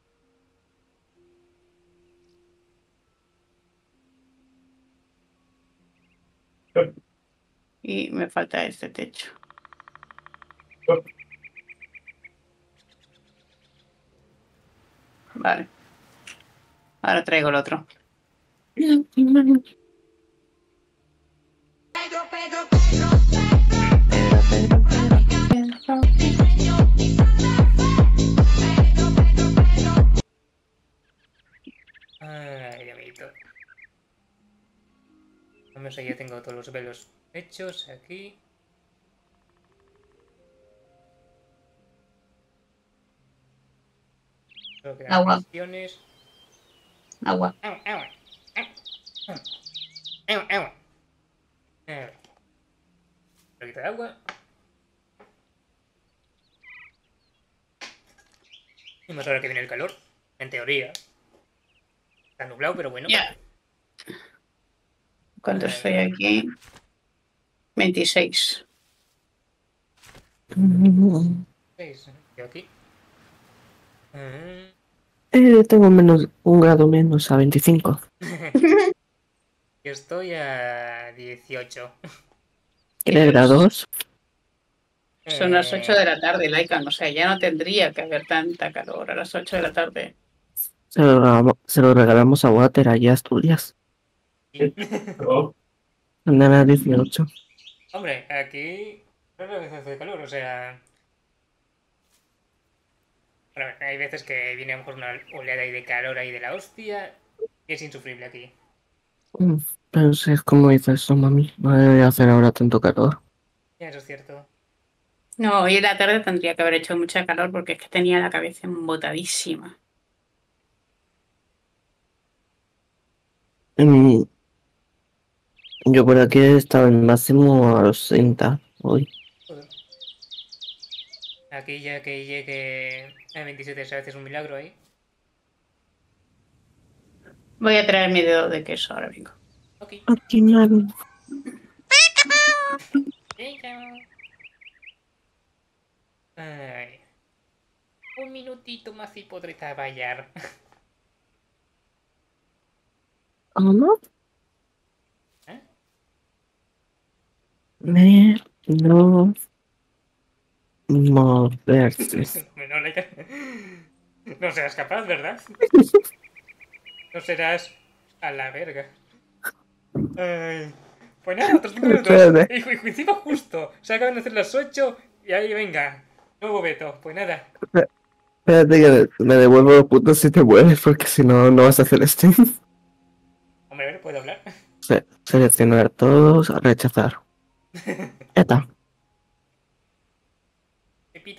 Y me falta este techo. Vale. Ahora traigo el otro. Ay, amiguito. Vamos, ya tengo todos los velos hechos aquí. Agua. Agua. Agua, agua. Agua, agua. Agua. A ver. Un poquito de agua. Y más ahora que viene el calor. En teoría. Está nublado, pero bueno. Ya. ¿Cuánto estoy aquí? 26. Seis, Yo aquí. Mm. Eh, tengo menos un grado menos a 25. Yo estoy a 18. ¿Qué grados? Son las Eh, 8 de la tarde, Laikan. O sea, ya no tendría que haber tanta calor a las 8 de la tarde. Se lo regalamos, se lo regalamos a Water allá a Asturias. Oh, Andan a 18. Hombre, aquí rara vez hace calor, o sea... Bueno, hay veces que viene a lo mejor una oleada ahí de calor ahí de la hostia y es insufrible aquí. Mm, Pero si es como dice eso, mami. No debe hacer ahora tanto calor. Ya, eso es cierto. No, hoy en la tarde tendría que haber hecho mucha calor porque es que tenía la cabeza embotadísima. Mm, Yo por aquí he estado en máximo a los 60 hoy. Aquí ya que llegue a 27 es a veces un milagro ahí. Voy a traer mi dedo de queso ahora vengo. Ok. Ay. Un minutito más y podré trabajar. ¿Cómo? ¿Eh? Me no moverse. no, seas capaz, ¿verdad? No serás a la verga. Ay. Pues nada, otros 5 minutos. Y, y encima justo. Se acaban de hacer las 8 y ahí venga. Nuevo veto. Pues nada. Espérate que me devuelvo los puntos si te mueves, porque si no, no vas a hacer stream. Hombre, a ver, ¿puedo hablar? Se- Seleccionar todos, rechazar. Ya está,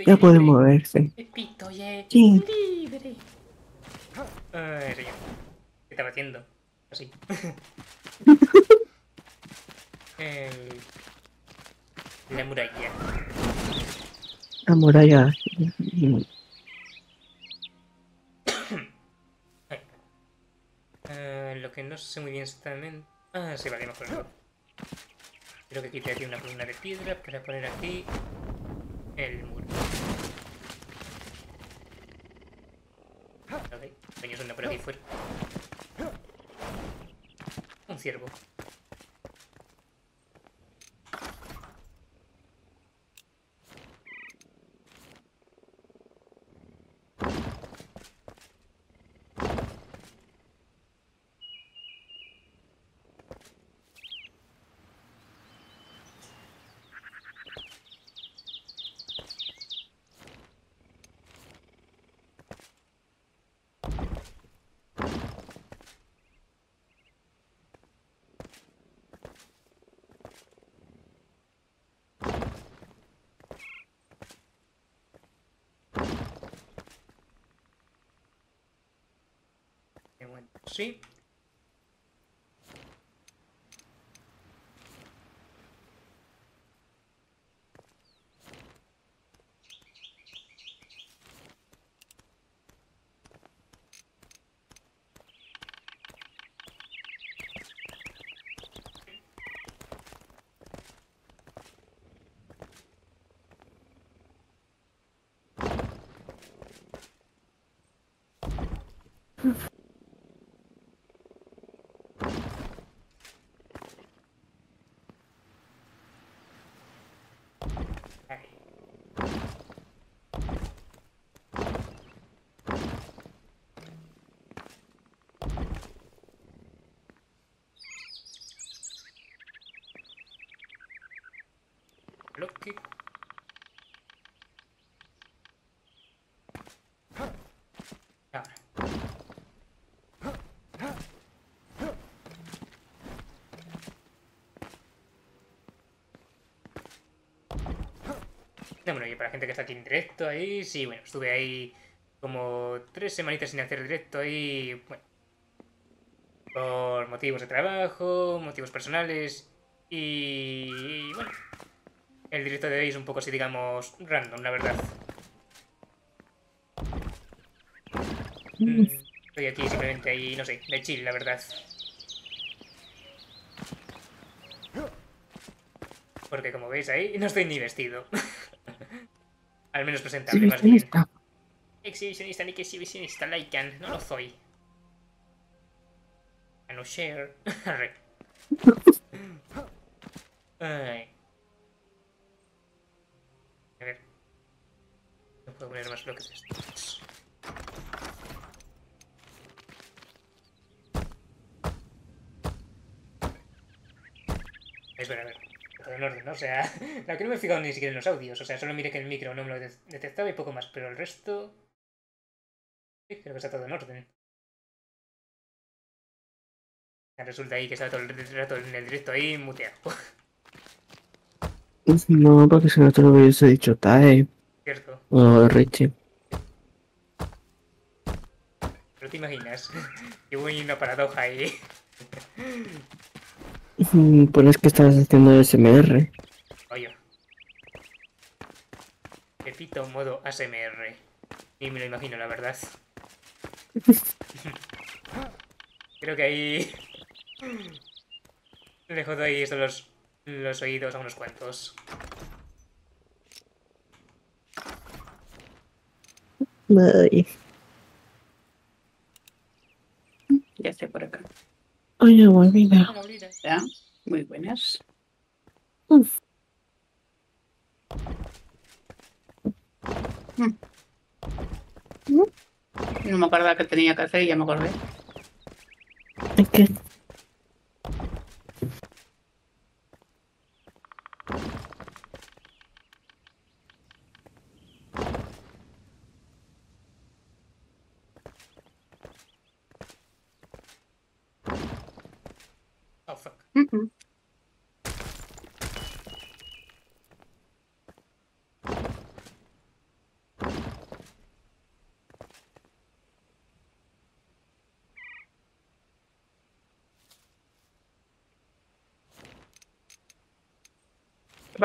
ya puede moverse. Pepito ya es Sí. libre. Ay, señor. ¿Qué estaba haciendo? Así. El- La muralla. La muralla. Ah, lo que no sé muy bien exactamente. Ah, sí, vale, mejor no. Creo que quité aquí una columna de piedra para poner aquí el muro. Ok, coño suena por aquí fuera. Un ciervo. 3 Ahora. No, bueno, y para la gente que está aquí en directo ahí, sí, bueno, estuve ahí como tres semanitas sin hacer directo ahí, bueno, por motivos de trabajo, motivos personales y bueno, el directo de hoy es un poco así, digamos, random, la verdad. Mm, Estoy aquí simplemente ahí, no sé, de chill, la verdad. Porque como veis ahí, no estoy ni vestido. Al menos presentable, más bien. Exhibicionista. Ni que exhibicionista, Lycan, no lo soy. A no share. Ay. A ver. No estos. Es ver, a ver. Todo en orden, ¿no? O sea, la que no me he fijado ni siquiera en los audios. O sea, solo miré que el micro no me lo de- detectaba y poco más. Pero el resto. Sí, creo que está todo en orden. Resulta ahí que está todo el rato en el directo ahí muteado. No, porque si no te lo hubiese dicho Tae Cierto. o Richie. Pero te imaginas. Que hubo una paradoja ahí. Mm, Pones que estás haciendo SMR. Oye. Repito modo ASMR. Ni me lo imagino, la verdad. Creo que ahí. Le jodo ahí esto los, los oídos a unos cuantos. Ay, Ya estoy por acá. Oye, olvida. Ya, muy buenas. Uf. No me acordaba que tenía que hacer y ya me acordé. ¿Qué?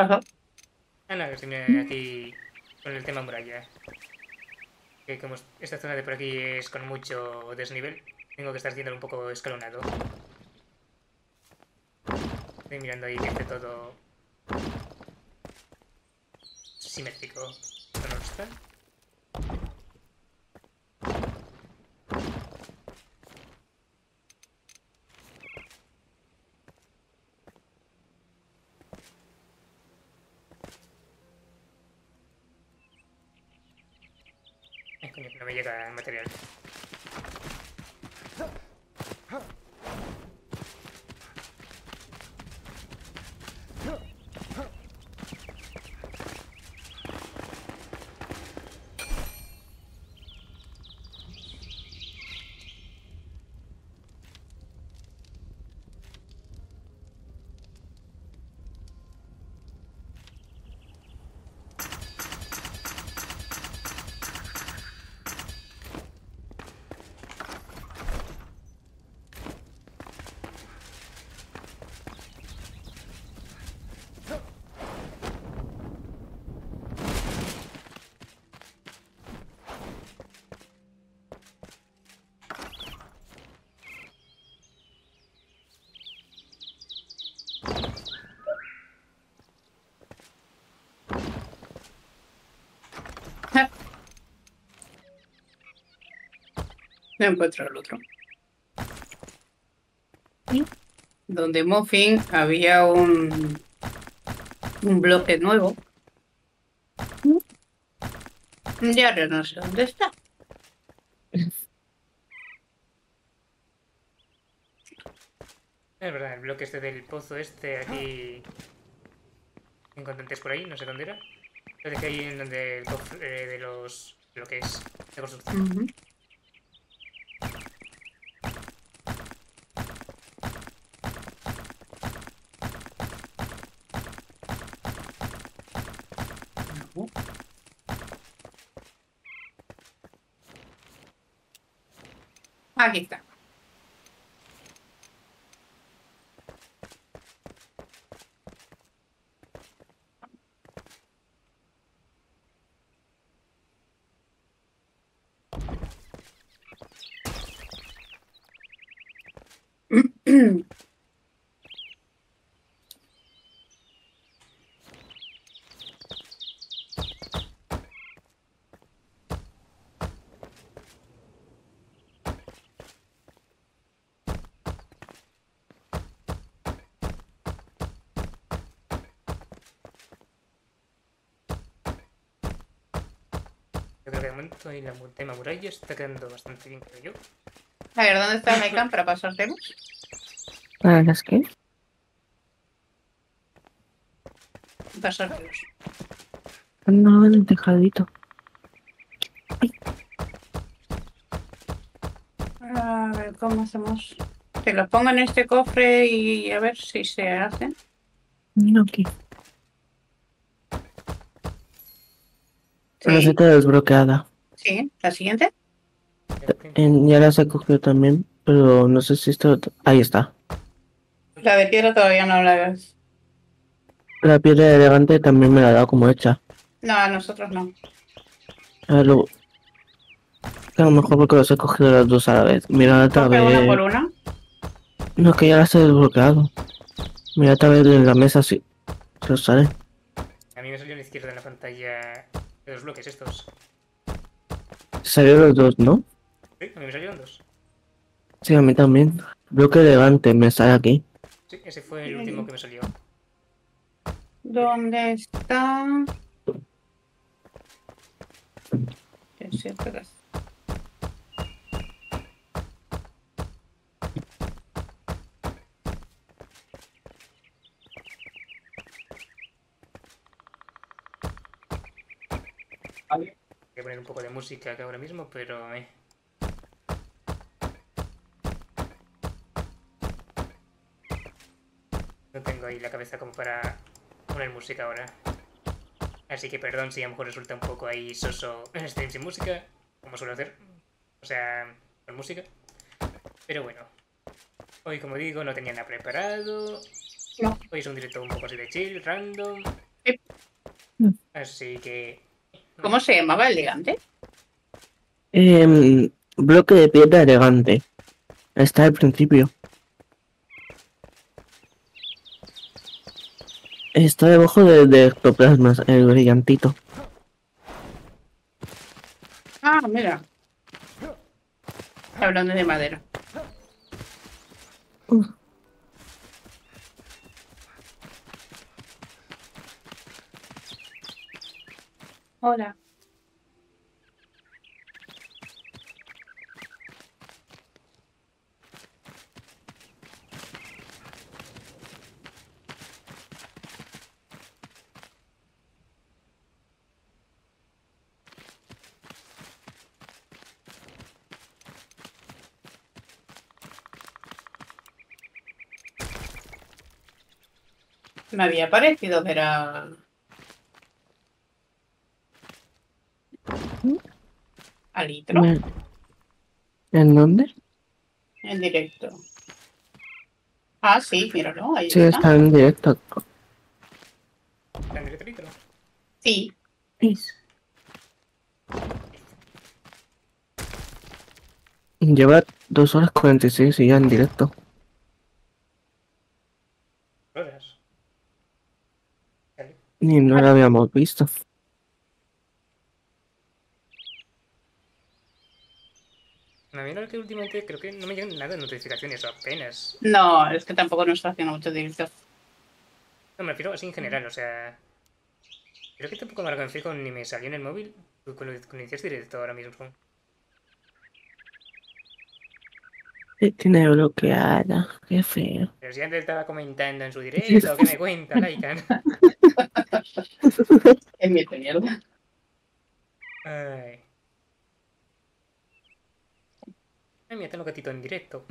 Ah, no, estoy aquí con el tema muralla. Que como esta zona de por aquí es con mucho desnivel, tengo que estar haciéndolo un poco escalonado. Estoy mirando ahí que esté todo simétrico. ¿No está? Me llega el material. No encuentro el otro. Donde Muffin había un, un bloque nuevo. Y ahora no sé dónde está. Es verdad, el bloque este del pozo este aquí... Encontré por ahí, no sé dónde era. Lo dejé ahí en donde el cofre eh, de los bloques de construcción. Aquí está. Ahí la tema muralla está quedando bastante bien, creo yo. A ver, ¿dónde está Mecan para pasártelo? ¿Para las qué? Pasártelos. No, en el tejadito. A ver, ¿cómo hacemos? Te los pongo en este cofre y a ver si se hacen. No, aquí. Sí, Receta desbloqueada. Sí. ¿La siguiente? En- ya la se cogió también, pero no sé si esto... Ahí está. La de piedra todavía no la ves. La piedra elegante también me la ha dado como hecha. No, a nosotros no. A ver, luego... A lo mejor porque los he cogido las dos a la vez. Mira otra Coge una por vez... una. No, que ya las he desbloqueado. Mira otra vez en la mesa si... Se os sale. A mí me salió a la izquierda en la pantalla de los bloques estos. Salieron los dos, ¿no? Sí, a mí me salieron dos. Sí, a mí también. Bloque elegante me sale aquí. Sí, ese fue el último que me salió. ¿Dónde está? ¿Vale? Poner un poco de música acá ahora mismo, pero... eh. No tengo ahí la cabeza como para poner música ahora. Así que perdón si a lo mejor resulta un poco ahí soso en stream sin música, como suelo hacer. O sea, con música. Pero bueno. Hoy, como digo, no tenía nada preparado. No. Hoy es un directo un poco así de chill, random. Sí. Así que... ¿Cómo se llamaba elegante? Em, bloque de piedra elegante. Está al principio. Está debajo de, de ectoplasmas, el brillantito. Ah, mira. Hablando de madera. Uh. Hola. Me había parecido ver a... a Litro ¿En- ¿En dónde? en directo. Ah, sí, míralo, ahí Sí, está. está en directo. ¿Está en directo, Litro? Sí, Lleva 2 horas 46 y ya en directo. Horas. Ni no lo habíamos visto. A mí la verdad que últimamente creo que no me llegan nada de notificaciones o apenas. no, es que tampoco nos está haciendo mucho directo. No, me refiero así en general, o sea... Creo que tampoco me lo ni me salió en el móvil con lo con iniciaste directo ahora mismo. Tiene bloqueada. Qué feo. Pero si antes estaba comentando en su directo, ¿qué me cuenta, Laikan? Es mi mierda. Ay. Ay, mira, tengo gatito en directo.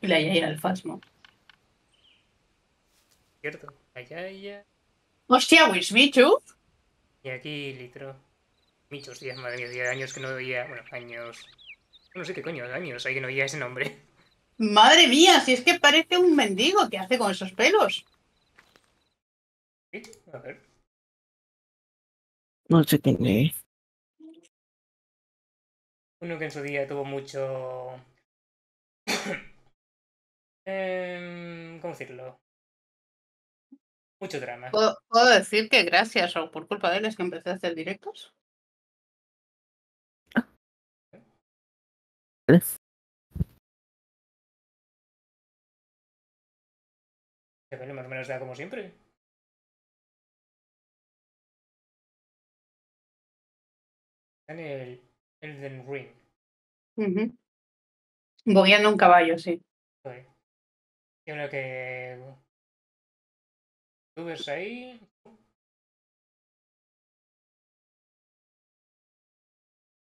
Y la Yaya al Fasmo. Cierto. Allá, allá. Hostia, Wismichu. Y aquí, litro. Michos, días, madre mía, 10 años que no oía. Bueno, años. No sé qué coño, años, hay que no oía ese nombre. Madre mía, si es que parece un mendigo. ¿Qué hace con esos pelos? Micho, A ver. No sé quién es. Uno que en su día tuvo mucho. Em, ¿Cómo decirlo? Mucho drama. ¿Puedo, puedo decir que gracias o por culpa de él es que empecé a hacer directos? Bueno, más o menos da como siempre. En el Elden Ring. Ujú. Bogueando un caballo, sí. Joder. Y ahora que. Tú ves ahí.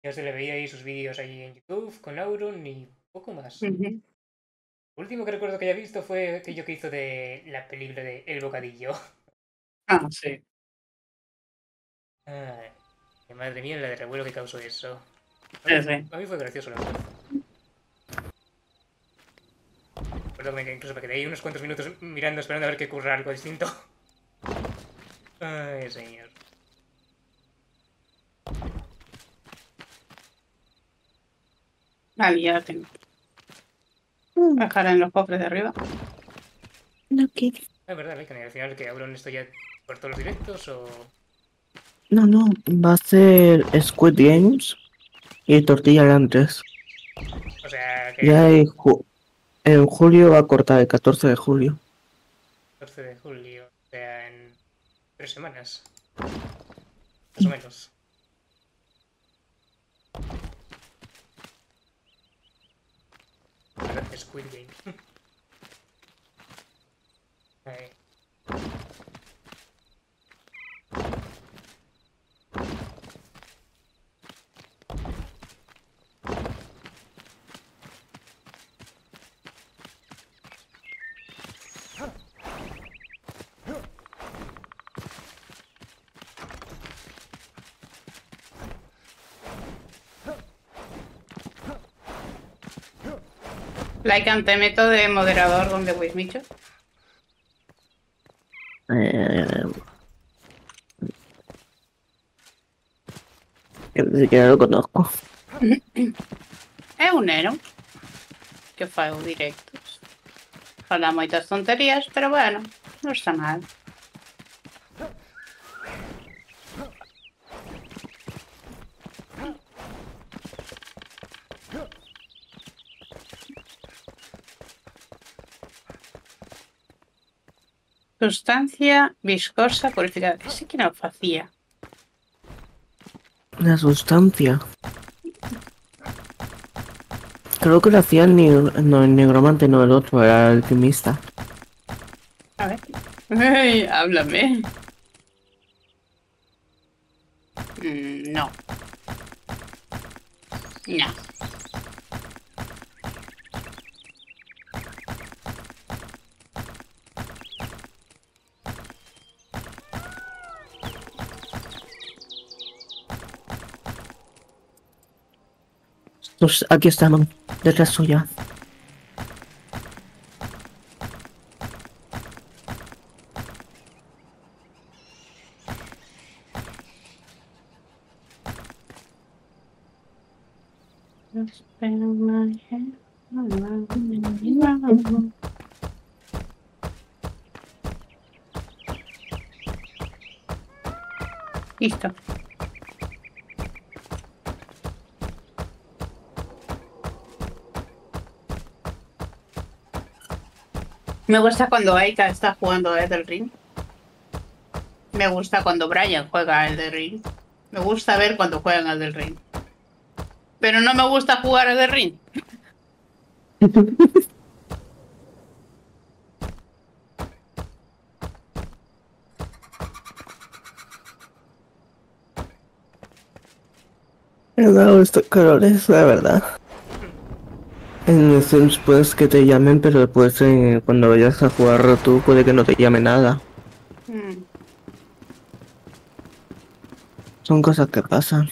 Ya se le veía ahí sus vídeos ahí en YouTube con Auron y poco más. Ujú. Lo último que recuerdo que haya visto fue aquello que hizo de la película de El Bocadillo. Ah, sí. Ay, madre mía, la de revuelo que causó eso. A Sí, mí, sí. a mí fue gracioso, la verdad. Recuerdo que me- incluso me quedé ahí unos cuantos minutos mirando, esperando a ver que ocurra algo distinto. Ay, señor. Vale, ya la tengo. Bajar en los cofres de arriba. No quiero. Es verdad, y al final que Auron esto ya por todos los directos o. No, no. Va a ser Squid Games y Tortilla 3. O sea, que Ya en, ju- en julio va a cortar, el 14 de julio. 14 de julio, o sea, en tres semanas. Más o menos. ¿Verdad? Squid Game. Like te meto de moderador donde Wismicho. Eh, que ni siquiera lo conozco. É un neno que os directos. Fala moitas tonterías, pero bueno, non está mal. Sustancia viscosa purificada. Ese que non facía. La sustancia. Creo que lo hacía el, negro- no, el negromante, no el otro, era el alquimista. A ver. Háblame. Pues aquí estaban, detrás suya. Listo. Me gusta cuando Aika está jugando a Elden Ring. Me gusta cuando Brian juega a Elden Ring. Me gusta ver cuando juegan a Elden Ring. Pero no me gusta jugar a Elden Ring. He dado estos colores, la verdad. En el Sims puedes que te llamen, pero después eh, cuando vayas a jugar tú puede que no te llame nada. Mm. Son cosas que pasan.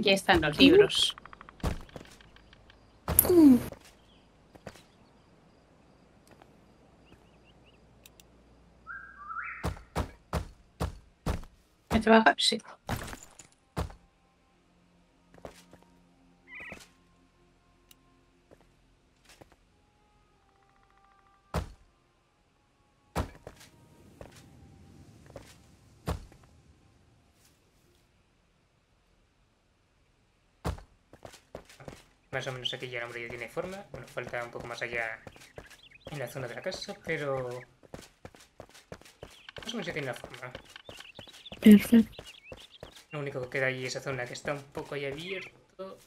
Aquí están los libros. ¿Me te baja? Sí. Más o menos aquí ya la muralla tiene forma. Bueno, falta un poco más allá en la zona de la casa, pero... Más o menos ya tiene la forma. Perfecto. Lo único que queda ahí es esa zona que está un poco ahí abierto.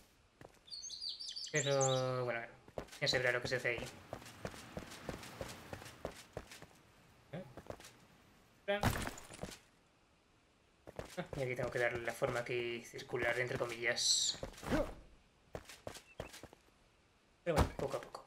Pero bueno, ya se verá lo que se hace ahí. Ah, Y aquí tengo que darle la forma aquí circular, entre comillas. Pero bueno, poco a poco.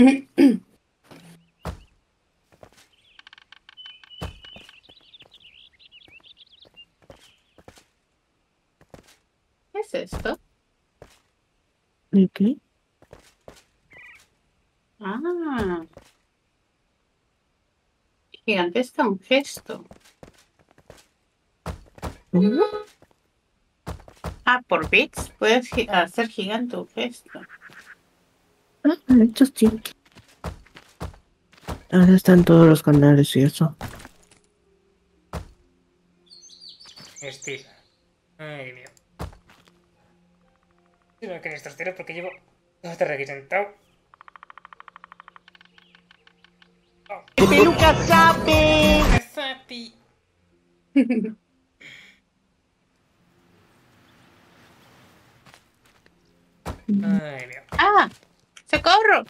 ¿Qué es esto? ¿Y qué? Ah. Gigantesca un gesto. Ah, por bits puedes gi- hacer gigante un gesto. Esto sí. Ahora están todos los canales y eso. Estira. Ay, Dios mío. Yo no quería estos tiros porque llevo dos tardes aquí sentado. Oh. Peluca sabe. Zapi. Ay, Dios. ¡Ah! ¡Socorro!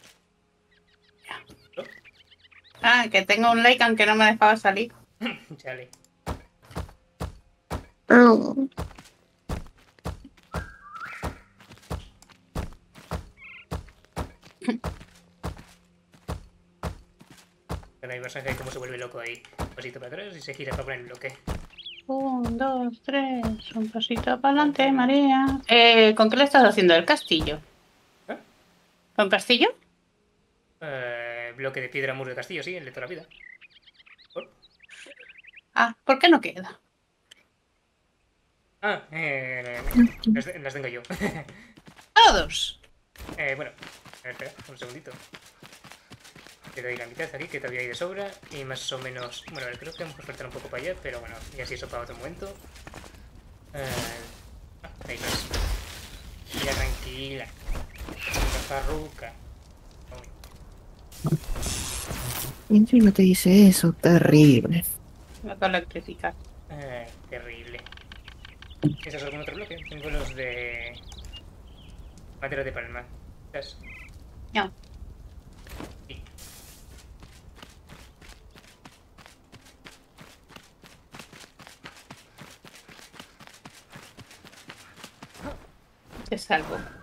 Ah, que tengo un like aunque no me dejaba salir. Chale. Pero hay personaje cómo se vuelve loco ahí. Un pasito para atrás y se gira para poner el bloque. Un, dos, tres. Un pasito para adelante, María. Eh, ¿Con qué le estás haciendo? ¿El castillo? ¿Con castillo? Eh, bloque de piedra, muro de castillo, sí, el de toda la vida. Ah, ¿por qué no queda? Ah, eh, las, las tengo yo. Todos. Eh, bueno, a ver, espera, un segundito. Te doy la mitad aquí, que todavía hay de sobra. Y más o menos. Bueno, a ver, creo que vamos a faltar un poco para allá, pero bueno, y así eso para otro momento. Eh, ah, ahí más. Ya tranquila. Farruca. Y encima te dice eso, terrible. Acabo de electrificar. Ay, terrible. ¿Eso es algún otro bloque? Tengo los de. Madera de palma. ¿Sabes? No. Sí. Te salvo.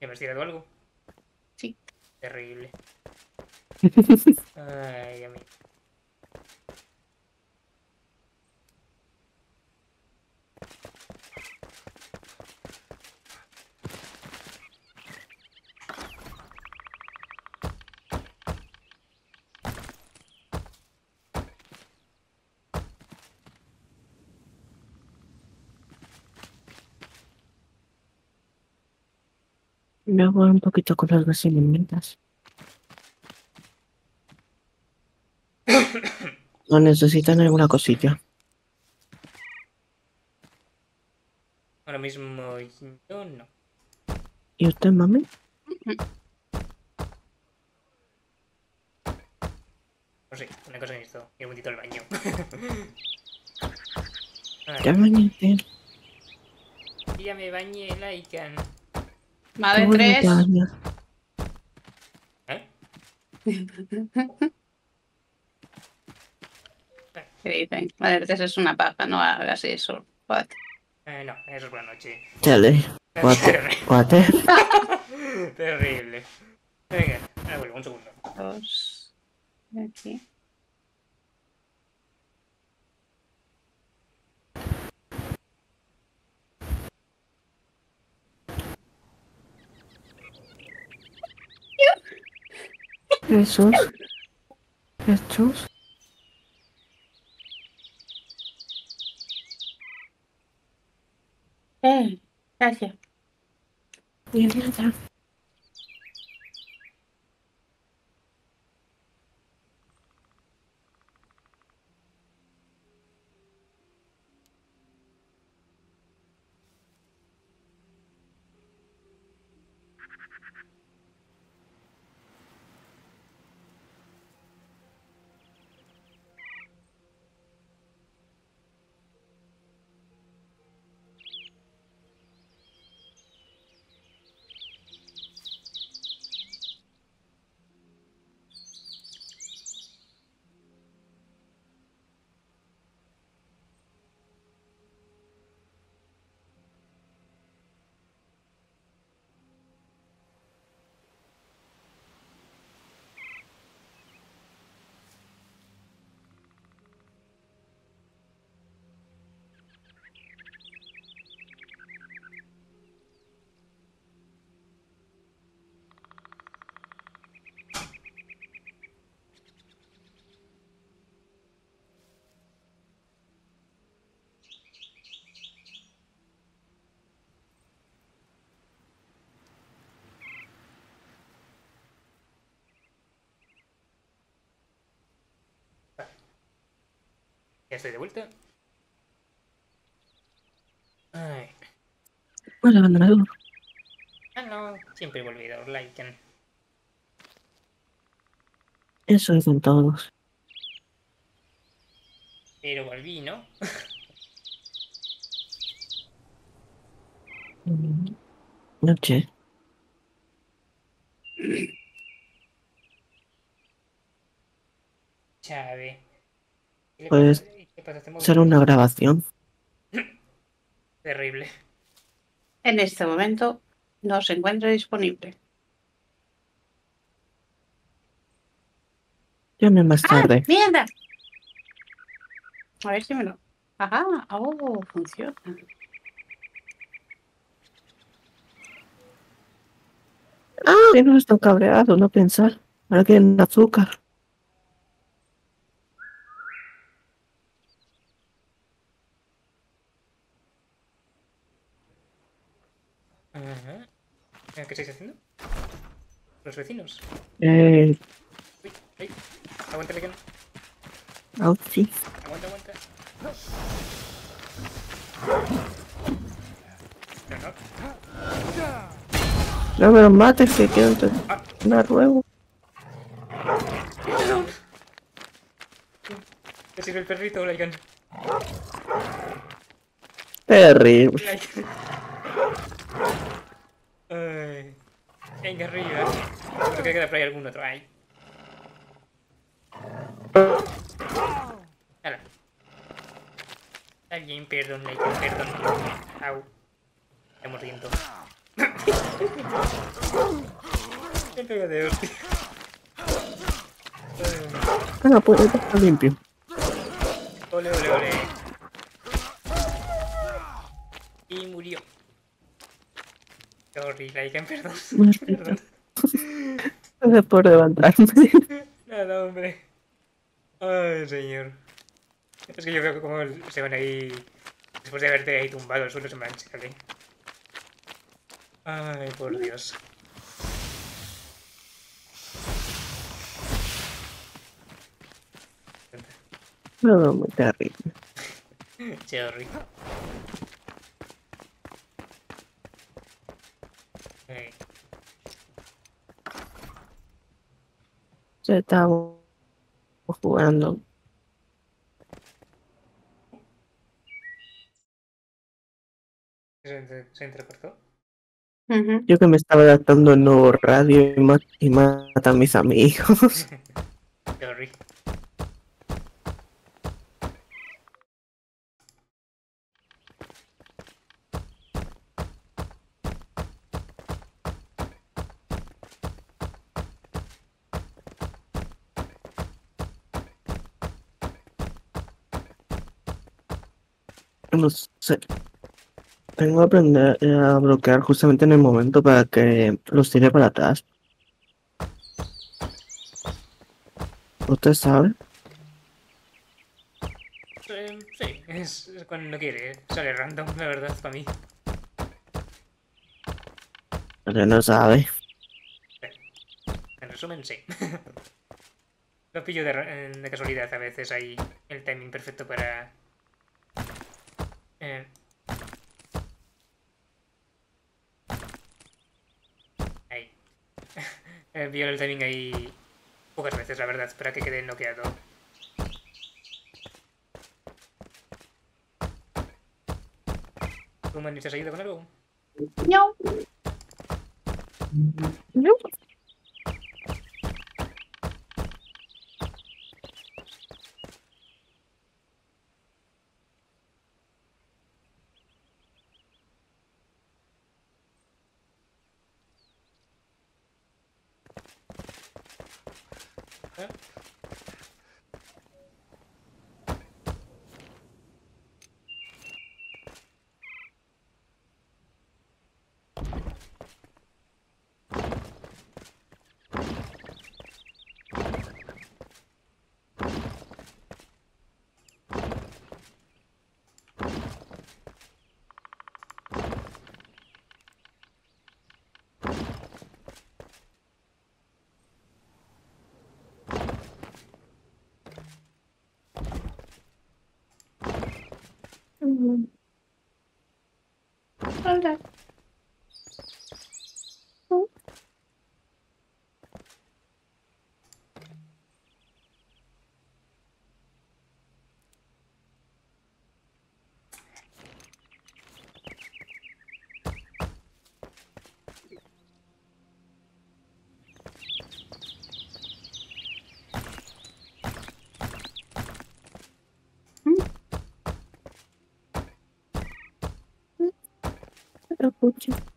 ¿Ya me has tirado algo? Sí. Terrible. Ay, a Me voy un poquito con las vestimentas. ¿O necesitan alguna cosilla? Ahora mismo yo no. ¿Y usted, mami? No sé, una cosa que necesito. Ir un momentito al baño. Ya bañate. ya me bañé, Laikan. Madre Tú tres. ¿Eh? ¿Qué dicen? Madre tres es una paja, no hagas eso. What? Eh, no, eso es la noche. Chale. Guate. Terrible. Venga, ahora vuelvo, un segundo. Dos. Aquí. Jesús. Jesús. Eh, gracias. Mierda. Ya estoy de vuelta. Ay. Bueno, abandonador. Ah, no. Siempre he olvidado. Lycan. Eso es con todos. Pero volví, ¿no? Mm, Noche. Chave. ¿Qué le Pues, pasa- ¿Qué pasa a este móvil? Será una grabación. Terrible. En este momento no se encuentra disponible. Llame más ¡Ah! tarde. ¡Mierda! A ver si me lo. Ajá, oh, funciona. Ah, que no están cabreados, no pensar. Ahora quieren azúcar. Ajá. ¿Qué estáis haciendo? Los vecinos. Eh, Uy, uy. Aguanta, Lycan. ah, sí. Aguanta, aguanta. No, no. No me lo mates, que quiero una ruego. ¿Te sirve el perrito, Lycan? Terrible. Lycan. Ay. Venga, arriba. Creo que queda por ahí algún otro. Ay. Hala. Está bien, perdón, Lycan, perdón. Au. Estamos riendo. Me pego de hostia. Ah, pues está limpio. Ole, ole, ole. Y murió. Sorry, Lycan, perdón. Perdón. Gracias por levantarme. Nada, hombre. Ay, señor. Es que yo veo que como se van ahí. Después de haberte ahí tumbado al suelo, se mancha, ¿vale? Ay, por Dios. No, muy terrible. Sorry. Ay, Está jugando. ¿Se? Ujú. Yo que me estaba adaptando al nuevo radio y, ma- y mata a mis amigos. No sé. Tengo que aprender a bloquear justamente en el momento para que los tire para atrás. ¿Usted sabe? Eh, sí, es, cuando quiere. Sale random, la verdad, para mí. Usted no sabe. En resumen, sí. Lo pillo de, eh, de casualidad a veces hay el timing perfecto para... Eh. Ahí. Eh, el timing ahí pocas veces, la verdad, para que quede noqueado. ¿Tú, te has ayuda con algo? No. No. そうだ。Ajá.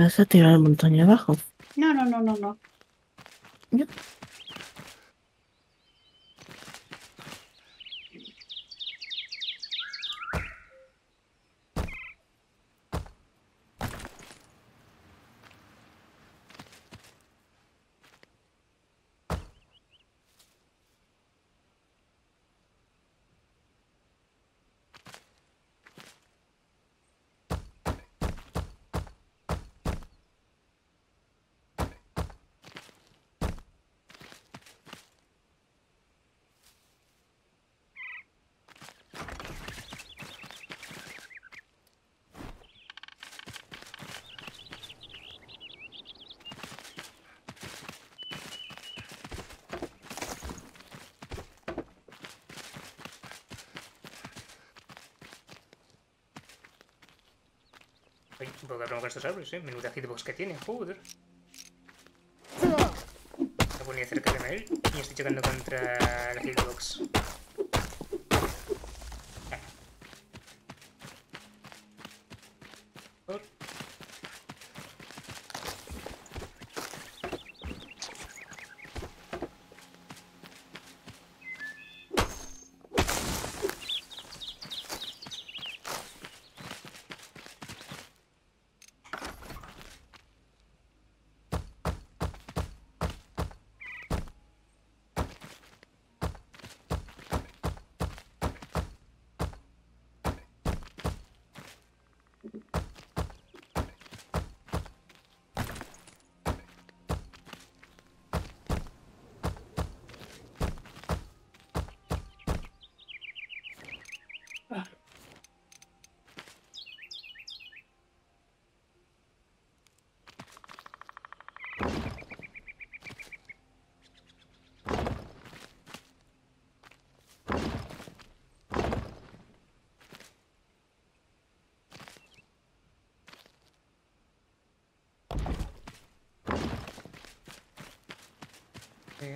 ¿Vas a tirar montaña abajo? No, no, no, no, no. Con estos árboles, eh. Menuda hitbox que tiene, joder. Me ponía cerca de él y estoy chocando contra la hitbox.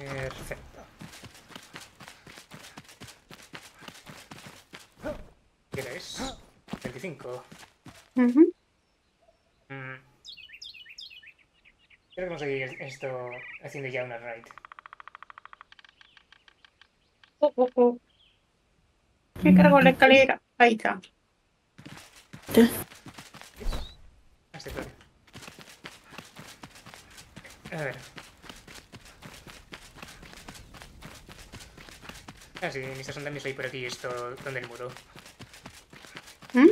Perfecto. ¿Qué hora es? 25. Ujú. Mm. Creo que conseguí esto haciendo ya una raid. Oh, oh, oh. Me cargo la escalera. Ahí está. Claro. A ver. Ah, sí, estos andamios hay por aquí esto, donde el muro. ¿Mm?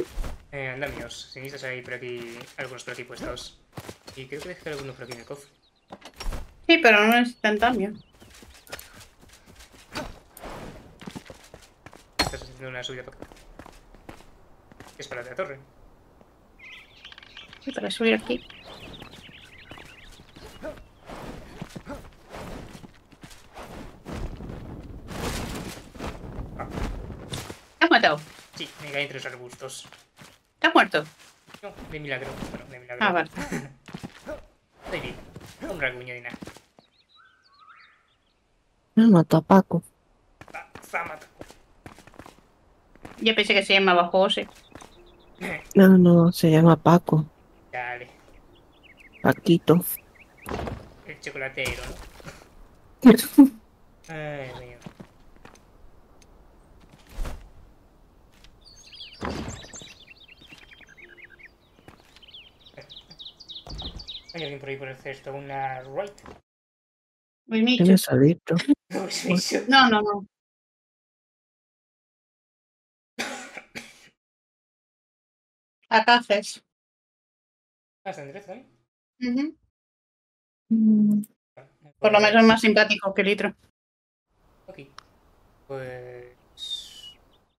Eh, andamios, sinistas hay por aquí, algunos por aquí puestos. Y creo que dejé algunos por aquí en el cofre. Sí, pero no es instantáneo. Estás haciendo una subida para acá. Es para la torre. Sí, para subir aquí. ¿Te has matado? Entre los arbustos. ¿Te has muerto? No, de milagro. Bueno, de milagro. Ah, vale. Estoy bien. Un rasguño de nada. Me mató a Paco. Va, Zamata. Yo pensé que se llamaba José. No, no, se llama Paco. Dale. Paquito. El chocolatero, ¿no? Ay, Dios mío. Hay alguien por ahí por el cesto, una right. Muy micho. Tienes adicto. No, es eso. No, no, no. Acá haces. Ah, está en directo, ¿eh? Ujú. Mm, Por lo Pues- menos es más simpático que Litro. Ok. Pues.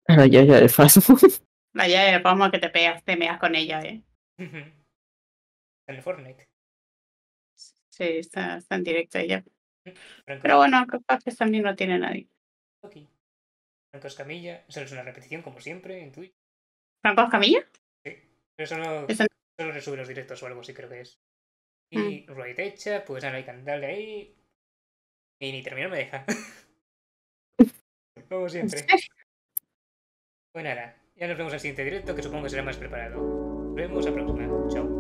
Ahora ya, ya de paso. La ya vamos a que te pegas, te meas con ella, eh. en el Fortnite. Sí, está, está en directo ella. Franco, Pero bueno, capaz que también no tiene nadie. ok. Franco Escamilla. Solo es una repetición, como siempre, en Twitch. ¿Franco Escamilla? Pero solo, Esa- solo resube los directos o algo así, creo que es. Y right hecha, pues nada, hay que darle ahí. Y ni terminar me deja. Como siempre. Pues nada, ya nos vemos al siguiente directo, que supongo que será más preparado. Nos vemos la próxima. Chao.